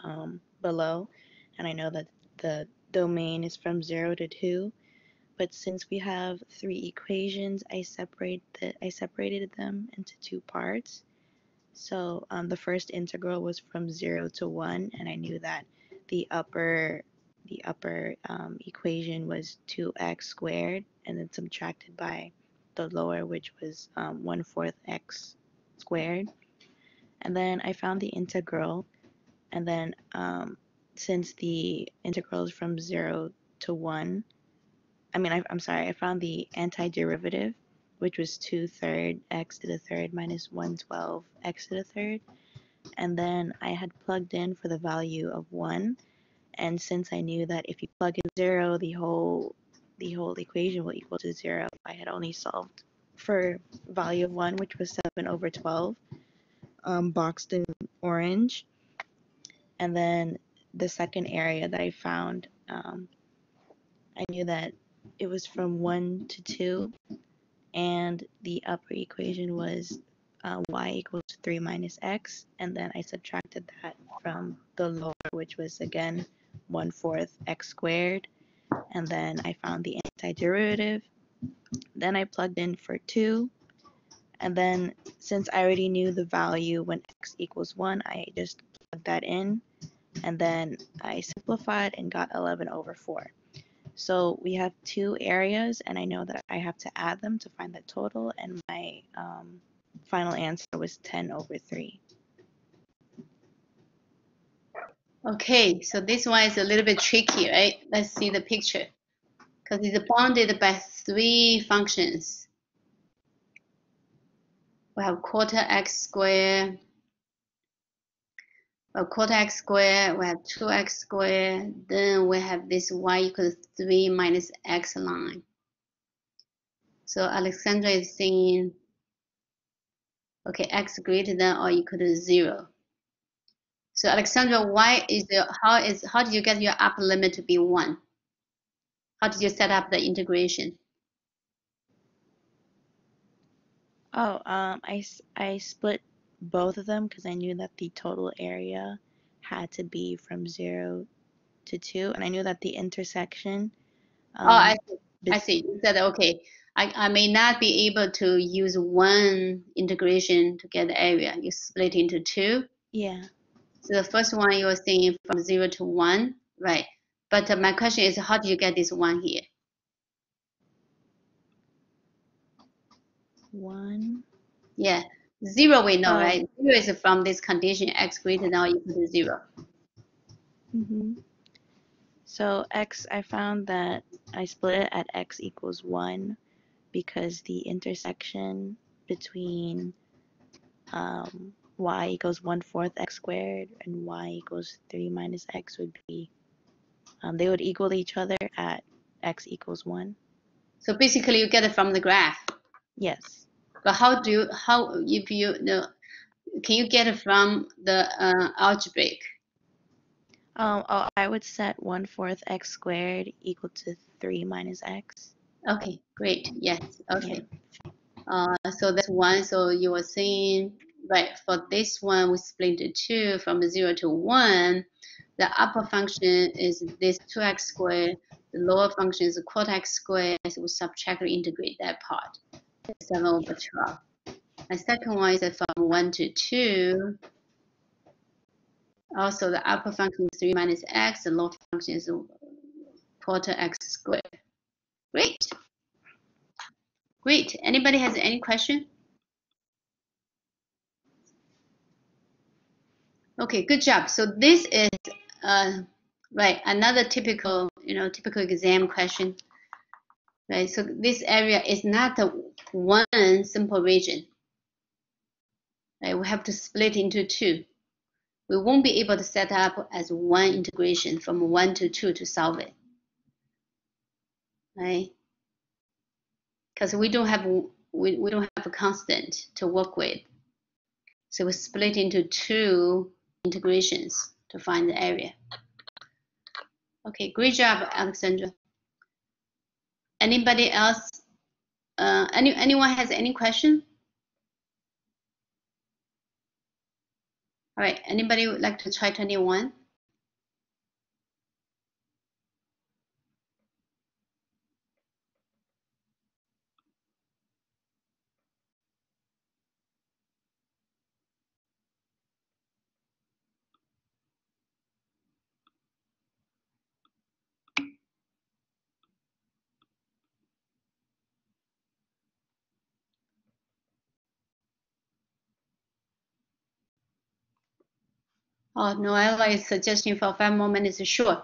um, below, and I know that the domain is from zero to two. But since we have three equations, I separate the, I separated them into two parts. So um, the first integral was from zero to one, and I knew that the upper the upper um, equation was 2x squared and then subtracted by the lower which was um, 1 fourth x squared and then I found the integral and then um, since the integral is from 0 to 1 I mean I, I'm sorry I found the antiderivative which was 2 third x to the third minus 112 x to the third. And then I had plugged in for the value of 1 and since I knew that if you plug in 0 the whole the whole equation will equal to 0 I had only solved for value of 1 which was 7 over 12 um, boxed in orange and then the second area that I found um, I knew that it was from 1 to 2 and the upper equation was uh, y equals 3 minus x and then I subtracted that from the lower which was again 1 fourth x squared. And then I found the antiderivative. Then I plugged in for 2 and then since I already knew the value when x equals 1 I just plugged that in and then I simplified and got 11 over 4 so we have two areas and I know that I have to add them to find the total and my um, final answer was 10 over 3. Okay, so this one is a little bit tricky, right? Let's see the picture. Because it's bounded by three functions. We have quarter x squared, a quarter x squared, we have 2x squared, then we have this y equals 3 minus x line. So Alexandra is saying, okay, x greater than or equal to 0. So Alexandra, why is the, how is, how did you get your upper limit to be 1? How did you set up the integration? Oh, um, I, I split both of them because I knew that the total area had to be from 0 to 2 and I knew that the intersection um, oh, I um, see. I see. You said, okay, I, I may not be able to use one integration to get the area. You split into two. Yeah. So the first one you were saying from 0 to 1, right? But uh, my question is, how do you get this 1 here? 1. Yeah. Zero we know, Um, right? Zero is from this condition x greater than or equal to zero. hmm So x, I found that I split it at x equals 1 because the intersection between um, y equals 1 fourth x squared and y equals 3 minus x would be, um, they would equal each other at x equals 1. So basically you get it from the graph. Yes. But how do you, how, if you know, can you get it from the uh, algebraic? Um, oh, I would set 1 fourth x squared equal to 3 minus x. Okay, great. Yes, okay. Uh, so that's one. So you were saying, right, for this one, we split it two from zero to one. The upper function is this 2x squared. The lower function is a quarter x squared. So we subtract or integrate that part. 7 over 12. And second one is from 1 to 2. Also, the upper function is 3 minus x. The lower function is quarter x squared. Great. Great. Anybody has any question? Okay, good job. So this is uh, right another typical, you know, typical exam question. Right. So this area is not a one simple region. Right. We have to split into two. We won't be able to set up as one integration from one to two to solve it. Right because we don't have we, we don't have a constant to work with. So we split into two integrations to find the area. Okay, great job, Alexandra. Anybody else? Uh, any anyone has any question? All right, anybody would like to try 21? Uh, oh, Noella is suggesting for five more minutes. Sure.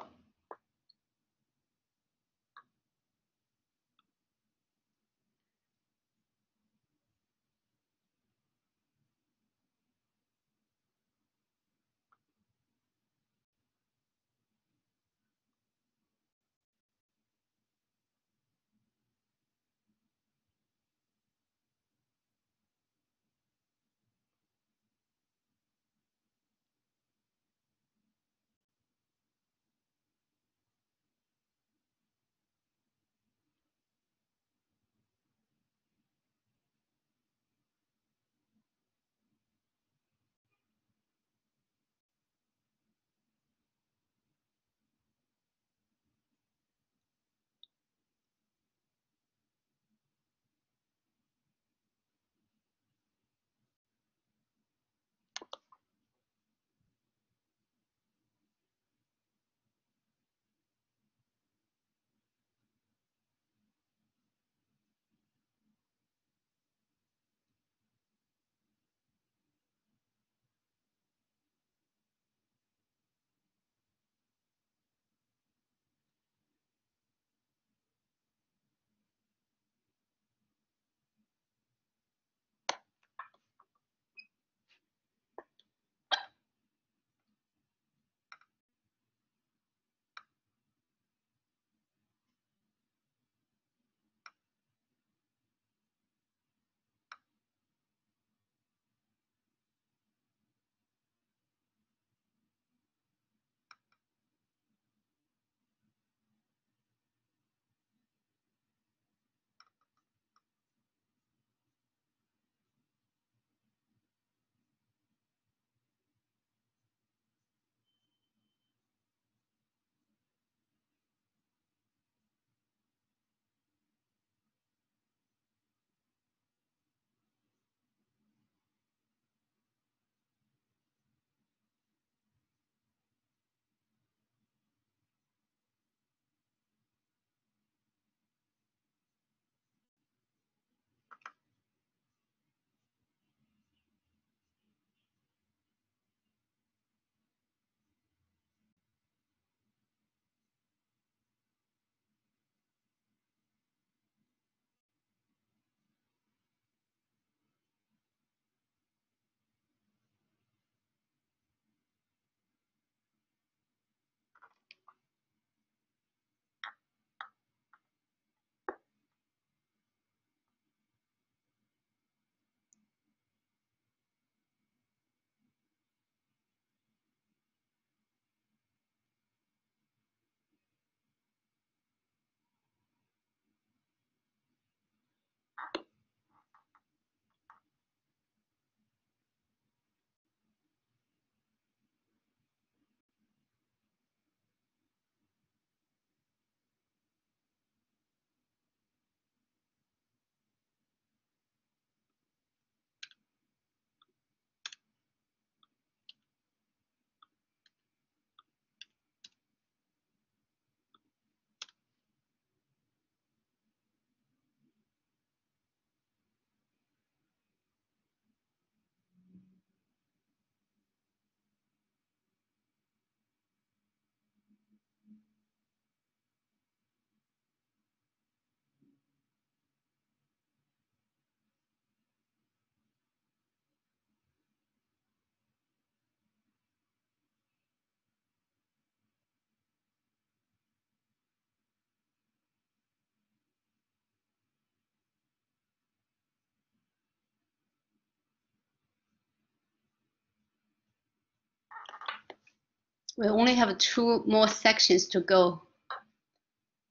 We only have two more sections to go,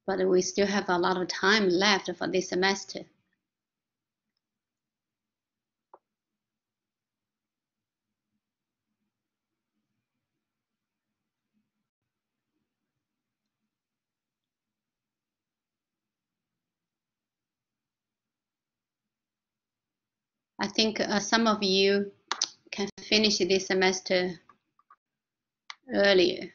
but we still have a lot of time left for this semester. I think uh, some of you can finish this semester earlier.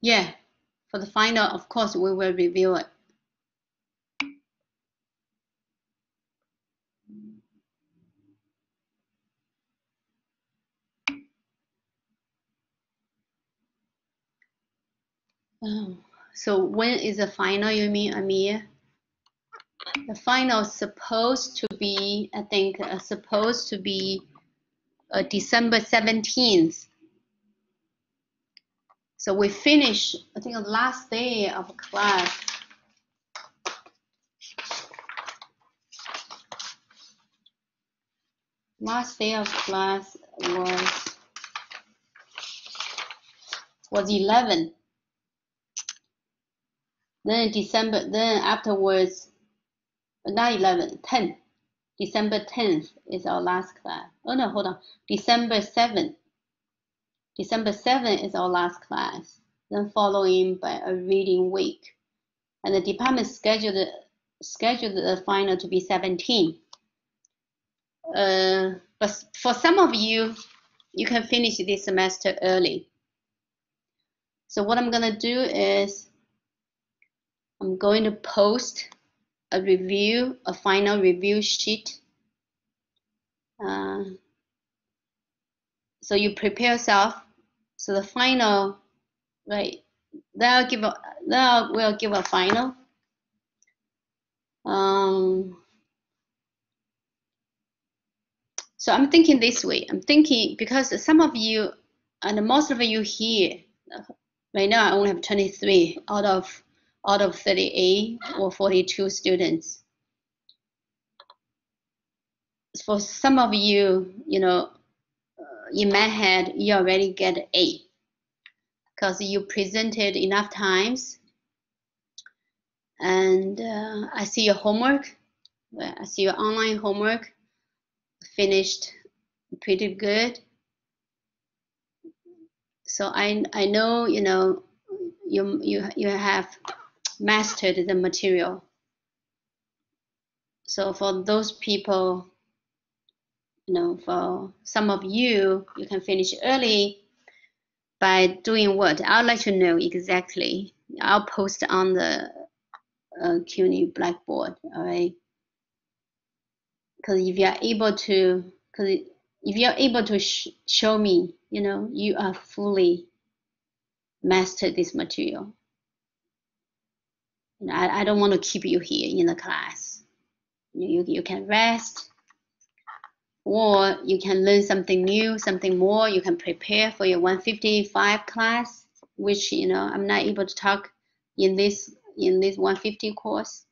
Yeah, for the final, of course, we will review it. Oh, so when is the final, you mean, Amir? The final is supposed to be, I think, uh, supposed to be uh, December 17th. So we finish, I think, the last day of class. Last day of class was was 11. Then December, then afterwards, not 11, 10. December 10th is our last class. Oh no, hold on. December 7th. December 7th is our last class, then following by a reading week. And the department scheduled scheduled the final to be 17. Uh, but for some of you, you can finish this semester early. So what I'm gonna do is I'm going to post a review, a final review sheet. Uh, so you prepare yourself. So the final, right? That'll give a that will give a final. Um, so I'm thinking this way. I'm thinking because some of you and most of you here right now I only have 23 out of out of 38 or 42 students. For some of you, you know, uh, in my head, you already get A because you presented enough times. And uh, I see your homework. I see your online homework finished pretty good. So I I know you know you you you have mastered the material. So for those people, you know, for some of you, you can finish early by doing what? I'll let you know exactly. I'll post on the uh, CUNY Blackboard, all right? Because if you are able to, because if you're able to sh show me, you know, you are fully mastered this material, I, I don't want to keep you here in the class. You, you can rest or you can learn something new, something more. You can prepare for your 155 class, which, you know, I'm not able to talk in this, in this 150 course.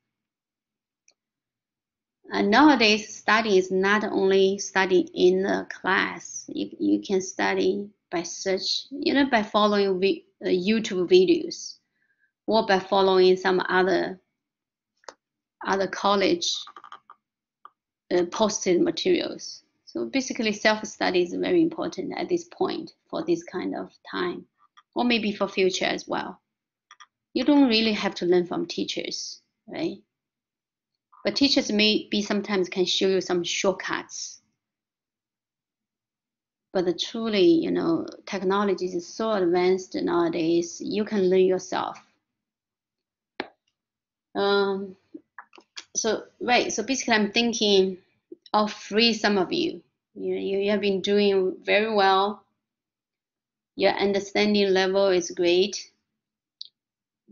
And nowadays, study is not only study in the class. You, you can study by search, you know, by following vi uh, YouTube videos or by following some other other college uh, posted materials. So basically, self-study is very important at this point for this kind of time, or maybe for future as well. You don't really have to learn from teachers, right? But teachers may be sometimes can show you some shortcuts. But truly, you know, technology is so advanced nowadays, you can learn yourself um, so right, so basically, I'm thinking I'll free some of you. You, you you have been doing very well. Your understanding level is great.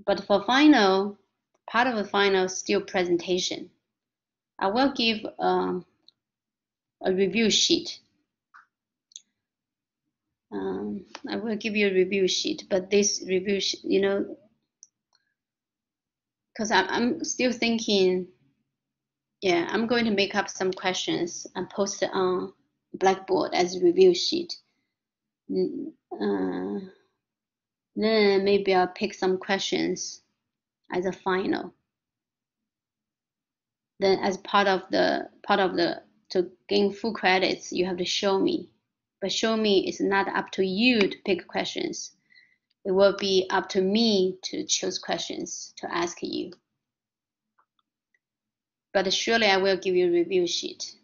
But for final, part of the final still presentation. I will give um, a review sheet. Um, I will give you a review sheet, but this review, you know, because I'm, I'm still thinking, yeah, I'm going to make up some questions and post it on Blackboard as a review sheet. Uh, then maybe I'll pick some questions as a final. Then as part of the part of the to gain full credits, you have to show me. But show me is not up to you to pick questions. It will be up to me to choose questions to ask you. But surely I will give you a review sheet.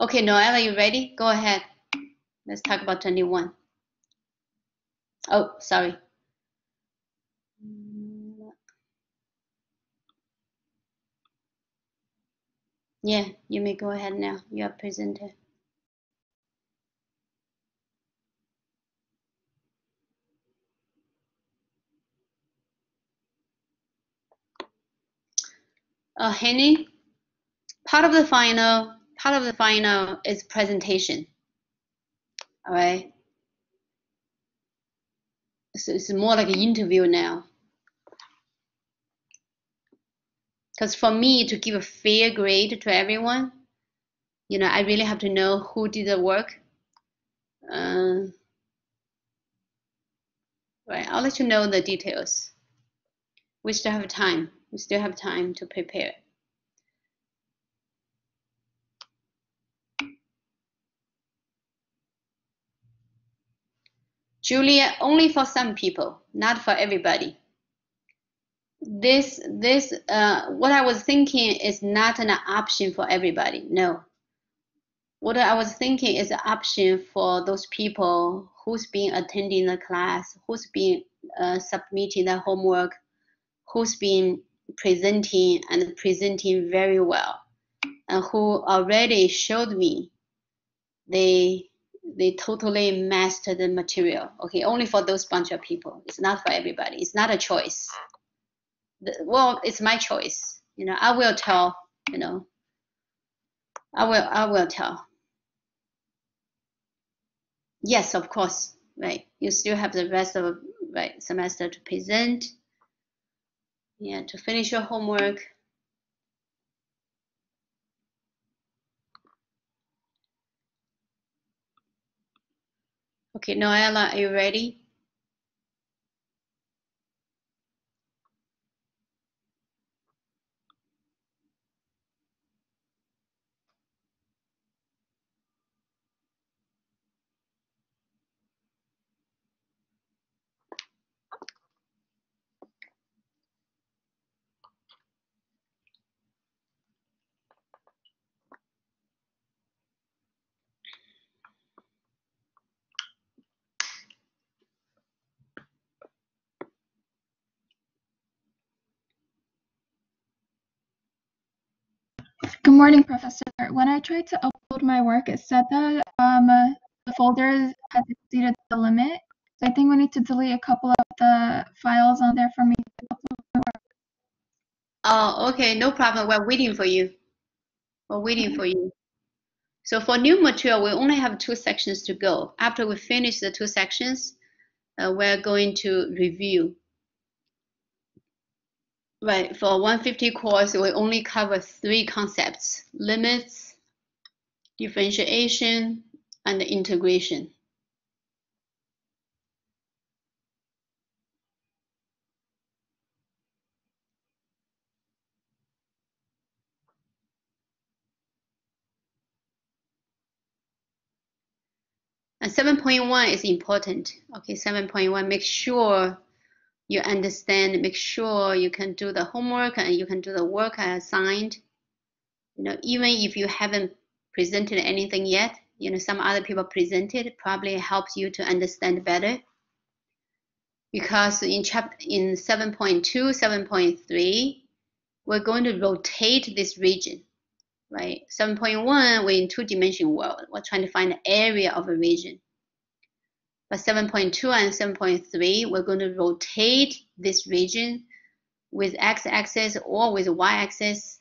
Okay, Noel, are you ready? Go ahead. Let's talk about 21. Oh, sorry. Yeah, you may go ahead now. You are presenter. Uh, Henny, part of the final, part of the final is presentation. All right. So it's more like an interview now. Because for me to give a fair grade to everyone, you know, I really have to know who did the work. Uh, right, I'll let you know the details. We still have time. We still have time to prepare. Julia, only for some people, not for everybody. This, this, uh, what I was thinking is not an option for everybody. No. What I was thinking is an option for those people who's been attending the class, who's been uh, submitting the homework, who's been presenting and presenting very well, and who already showed me they they totally mastered the material. Okay, only for those bunch of people. It's not for everybody. It's not a choice. The, well, it's my choice. You know, I will tell. You know, I will. I will tell. Yes, of course. Right. You still have the rest of right semester to present. Yeah, to finish your homework. Okay, Noella, are you ready? Good morning, Professor. When I tried to upload my work, it said that um, the folder has exceeded the limit. So I think we need to delete a couple of the files on there for me to upload my work. Oh, okay, no problem. We're waiting for you. We're waiting for you. So for new material, we only have two sections to go. After we finish the two sections, uh, we're going to review. Right, for 150 course, we only cover three concepts, limits, differentiation, and integration. And 7.1 is important. Okay, 7.1, make sure you understand, make sure you can do the homework and you can do the work I assigned. You know, even if you haven't presented anything yet, you know, some other people presented probably helps you to understand better. Because in chapter in 7.2, 7.3, we're going to rotate this region, right? 7.1, we're in two-dimensional world. We're trying to find the area of a region. But 7.2 and 7.3, we're going to rotate this region with x-axis or with y-axis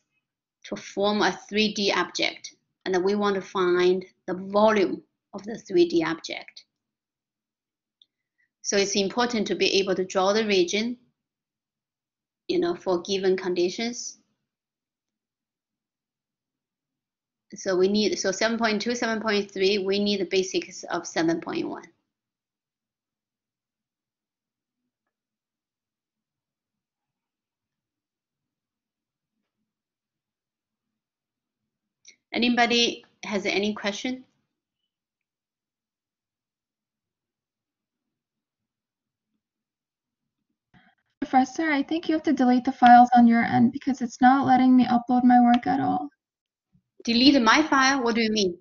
to form a 3D object. And we want to find the volume of the 3D object. So it's important to be able to draw the region, you know, for given conditions. So we need, so 7.2, 7.3, we need the basics of 7.1. Anybody has any question? Professor, I think you have to delete the files on your end because it's not letting me upload my work at all. Delete my file? What do you mean?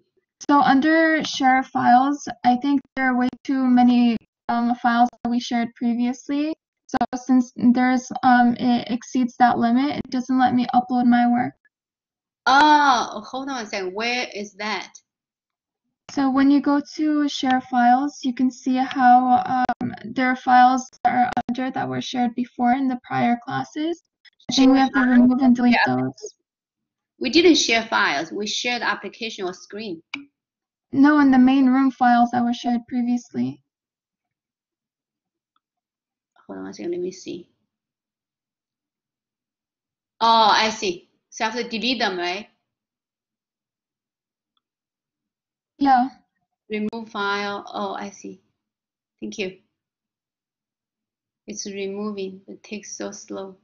So under share files, I think there are way too many um, files that we shared previously. So since there's um, it exceeds that limit, it doesn't let me upload my work. Oh, hold on a second. Where is that? So when you go to share files, you can see how um, there are files that are under that were shared before in the prior classes. I think we have to remove and delete those. We didn't share files. We shared application or screen. No, in the main room files that were shared previously. Hold on a second. Let me see. Oh, I see. So I have to delete them, right? Yeah. Remove file. Oh, I see. Thank you. It's removing. It takes so slow.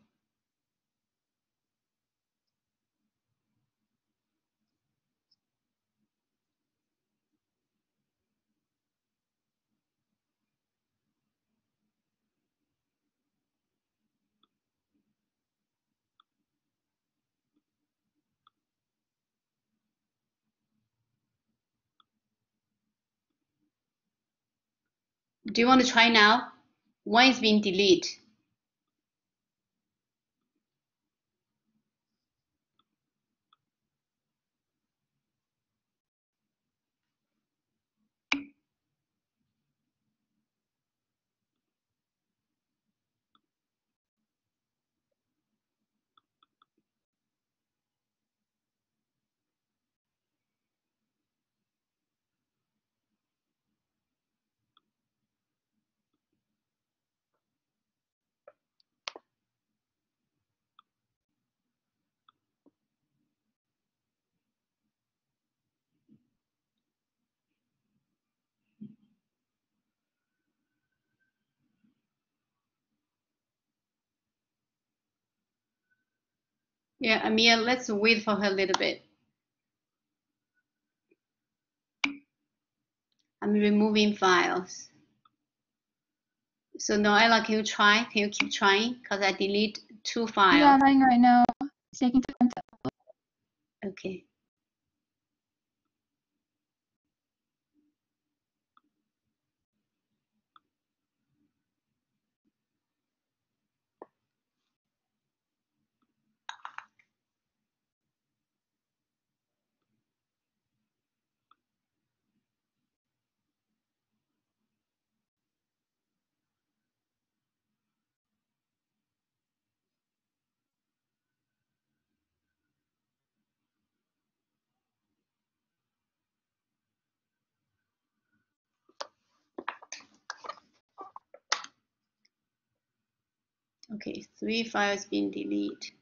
Do you want to try now? One is being deleted. Yeah, Amir, let's wait for her a little bit. I'm removing files. So Noella, can you try? Can you keep trying? Because I delete two files. Yeah, I'm trying right now. It's taking time to upload. Okay. Okay, three files being deleted.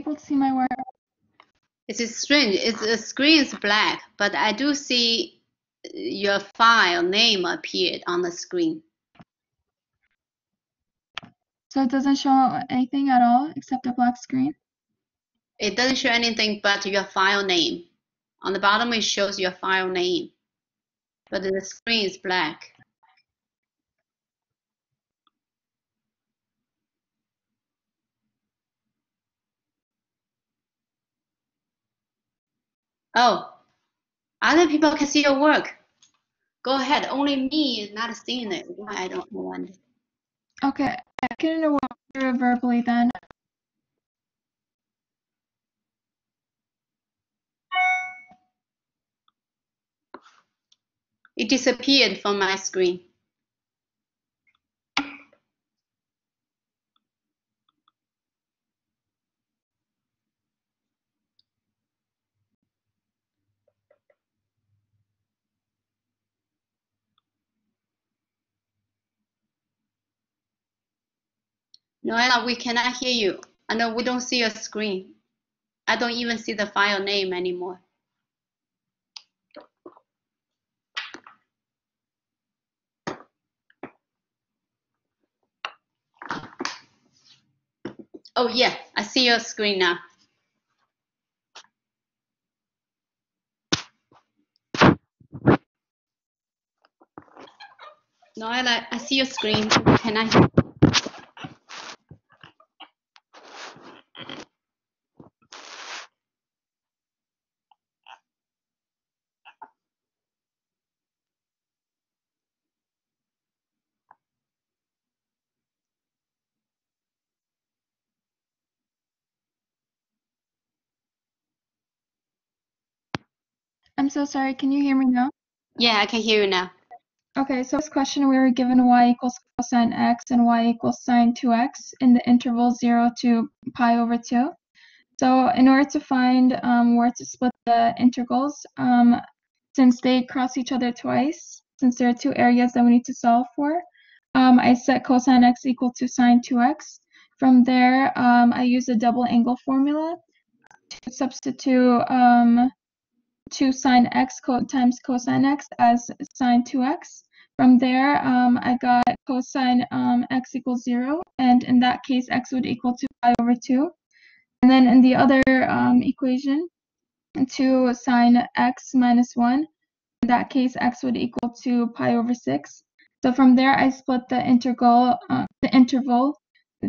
Able to see my work? It's strange. It's the screen is black, but I do see your file name appeared on the screen. So it doesn't show anything at all except a black screen? It doesn't show anything but your file name. On the bottom, it shows your file name, but the screen is black. Oh, other people can see your work. Go ahead. Only me is not seeing it. Why I don't want why. Okay, I can walk through it verbally then. It disappeared from my screen. Noella, we cannot hear you. I know we don't see your screen. I don't even see the file name anymore. Oh yeah, I see your screen now. Noella, I see your screen. Can I I'm so sorry, can you hear me now? Yeah, I can hear you now. Okay, so this question we were given y equals cosine x and y equals sine 2x in the interval 0 to pi over 2. So in order to find um, where to split the integrals, um, since they cross each other twice, since there are two areas that we need to solve for, um, I set cosine x equal to sine 2x. From there, um, I use a double angle formula to substitute 2 sine x co times cosine x as sine 2x. From there, um, I got cosine um, x equals 0, and in that case, x would equal to pi over 2. And then in the other um, equation, 2 sine x minus 1, in that case, x would equal to pi over 6. So from there, I split the integral, uh, the interval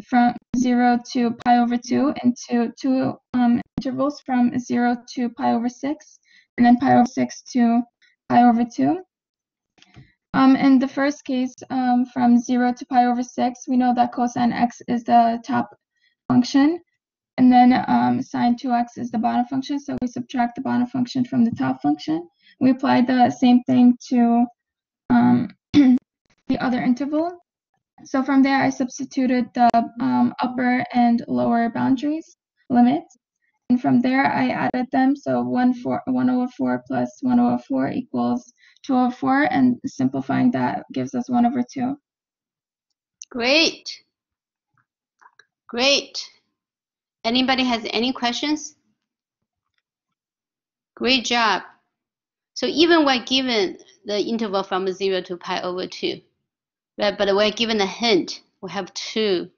from 0 to pi over 2 into two um, intervals from 0 to pi over 6 and then pi over 6 to pi over 2. Um, in the first case, um, from 0 to pi over 6, we know that cosine x is the top function, and then um, sine 2x is the bottom function, so we subtract the bottom function from the top function. We apply the same thing to um, the other interval. So from there, I substituted the um, upper and lower boundaries limits. And from there, I added them. So 1, 4, 1 over 4 plus 1 over 4 equals 2 over 4. And simplifying that gives us 1 over 2. Great. Great. Anybody has any questions? Great job. So even we're given the interval from 0 to pi over 2, right? but we're given a hint. We have two.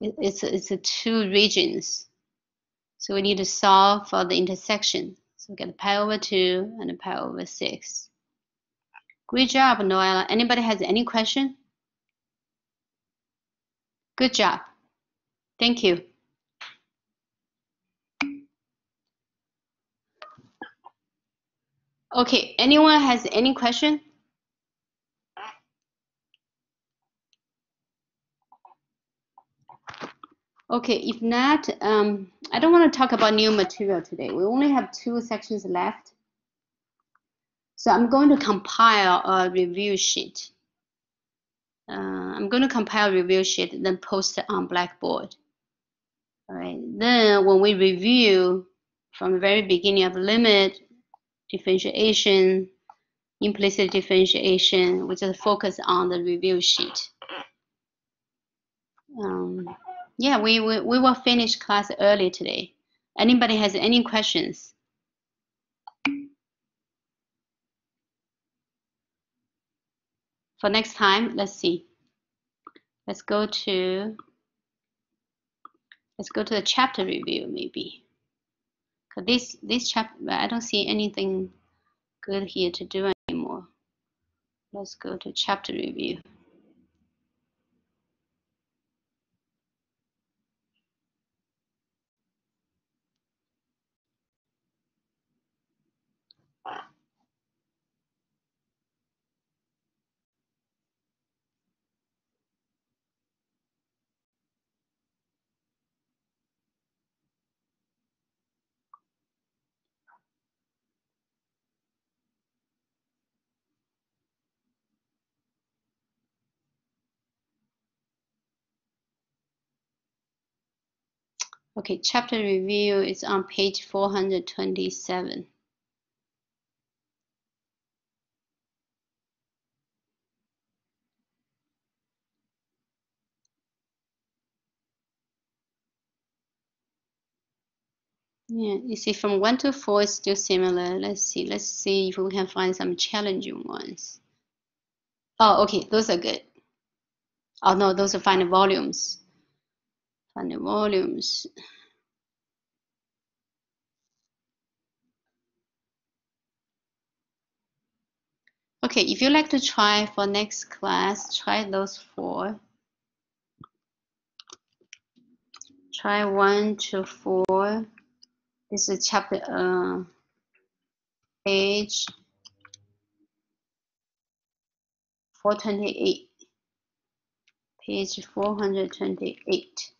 It's, it's two regions. So we need to solve for the intersection. So we get pi over 2 and pi over 6. Great job, Noella. Anybody has any question? Good job. Thank you. Okay, anyone has any question? Okay, if not, um, I don't want to talk about new material today. We only have two sections left. So I'm going to compile a review sheet. Uh, I'm going to compile a review sheet, then post it on Blackboard. All right, then when we review from the very beginning of limit, differentiation, implicit differentiation, we just focus on the review sheet. Um, yeah, we, we, we will finish class early today. Anybody has any questions? For next time, let's see. Let's go to, let's go to the chapter review maybe. Cause this, this chapter, I don't see anything good here to do anymore. Let's go to chapter review. Okay, chapter review is on page 427. Yeah, you see from one to four is still similar. Let's see. Let's see if we can find some challenging ones. Oh, okay, those are good. Oh no, those are find volumes. Find volumes. Okay, if you like to try for next class, try those four. Try one to four. This is chapter uh, page 428. Page 428.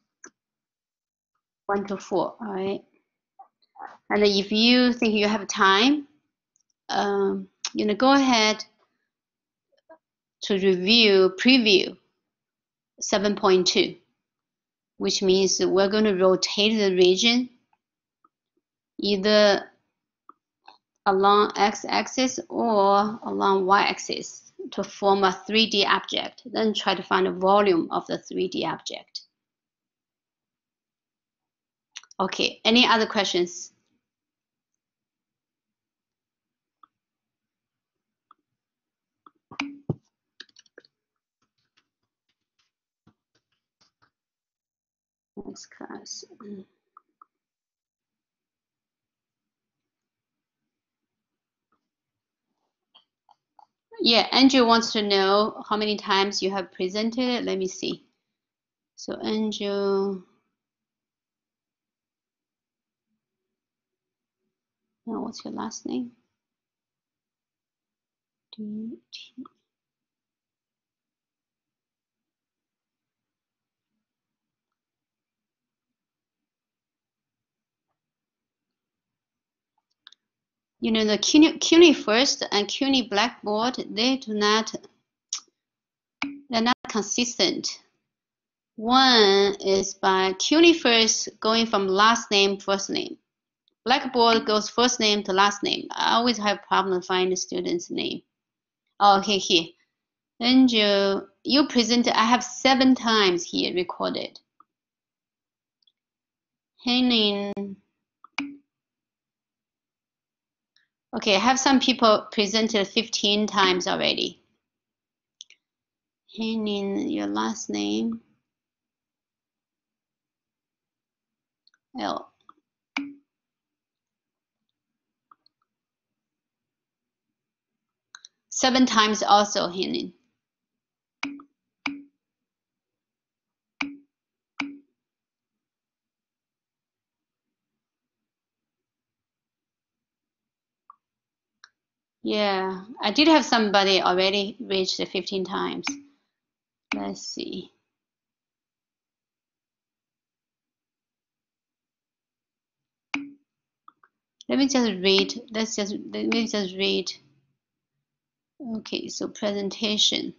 One to four, all right? And if you think you have time, um, you know, go ahead to review, preview 7.2, which means we're going to rotate the region either along x-axis or along y-axis to form a 3D object. Then try to find the volume of the 3D object. Okay, any other questions? Next class. Yeah, Andrew wants to know how many times you have presented. Let me see. So Andrew, oh, what's your last name? D T. You know, the CUNY, CUNY First and CUNY Blackboard, they do not, they're not consistent. One is by CUNY First going from last name, first name. Blackboard goes first name to last name. I always have problem finding student's name. Oh, okay, here. And you, you presented, I have seven times here recorded. Henning Okay, I have some people presented 15 times already. Henning, your last name. L. Seven times also, Henning. Yeah, I did have somebody already reached the 15 times. Let's see. Let me just read. Let's just let me just read. Okay, so presentation.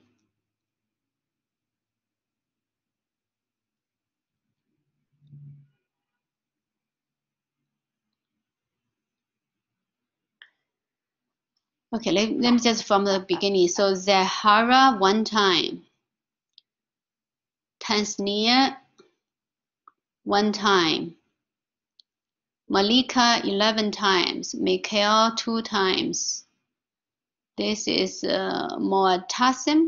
Okay, let, let me just from the beginning. So Zahara one time. Tanzania one time. Malika 11 times. Mikhail two times. This is uh, Moatasim.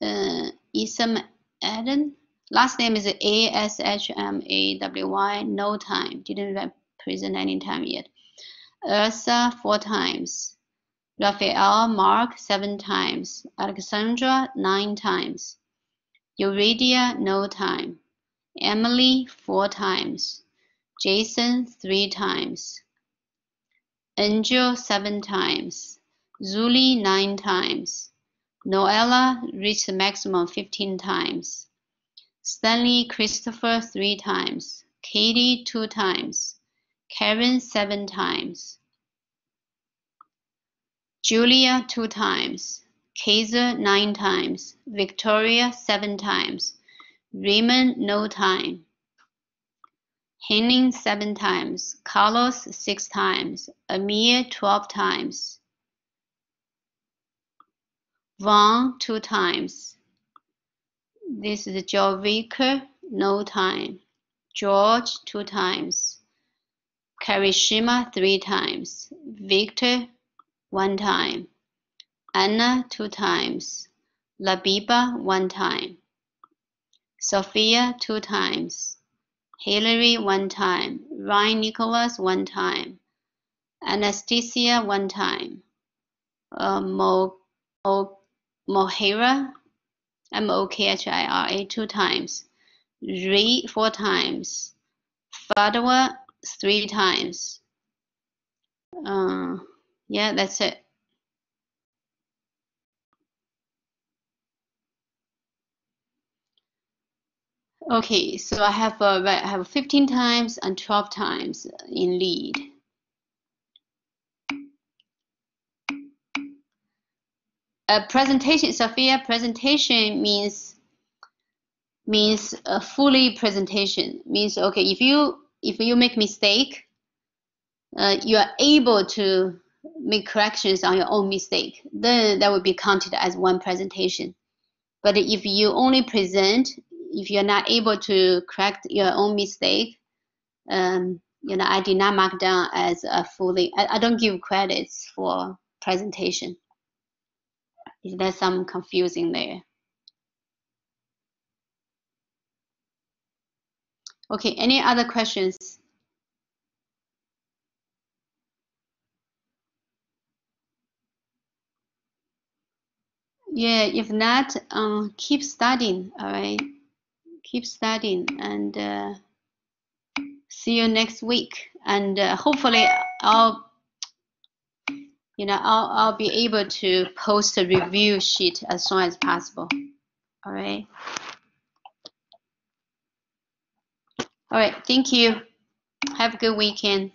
Uh, Isam Aden. Last name is A S H M A W Y. No time. Didn't present any time yet. Ursa four times, Raphael Mark seven times, Alexandra nine times, Euridia no time, Emily four times, Jason three times, Angel seven times, Zuli nine times, Noella reached the maximum 15 times, Stanley Christopher three times, Katie two times, Karen seven times, Julia two times, Kaiser nine times, Victoria seven times, Raymond no time, Henning seven times, Carlos six times, Amir twelve times, Vaughn two times. This is Joe Vicker, no time. George two times. Karishima three times. Victor one time. Anna two times. Labiba one time. Sophia two times. Hillary one time. Ryan Nicholas one time. Anastasia one time. Uh, Mo, Mo, Mohira, M O K H I R A two times. Re four times. Fadwa three times. Uh, yeah, that's it. Okay, so I have uh, I have 15 times and 12 times in lead. A presentation, Sophia, presentation means means a fully presentation means okay if you if you make mistake uh, you are able to make corrections on your own mistake then that would be counted as one presentation but if you only present if you're not able to correct your own mistake um, you know i did not mark down as a fully I, I don't give credits for presentation if there's some confusing there Okay, any other questions? Yeah, if not, um, keep studying, all right? Keep studying and uh, see you next week. And uh, hopefully I'll, you know, I'll, I'll be able to post a review sheet as soon as possible, all right? All right, thank you. Have a good weekend.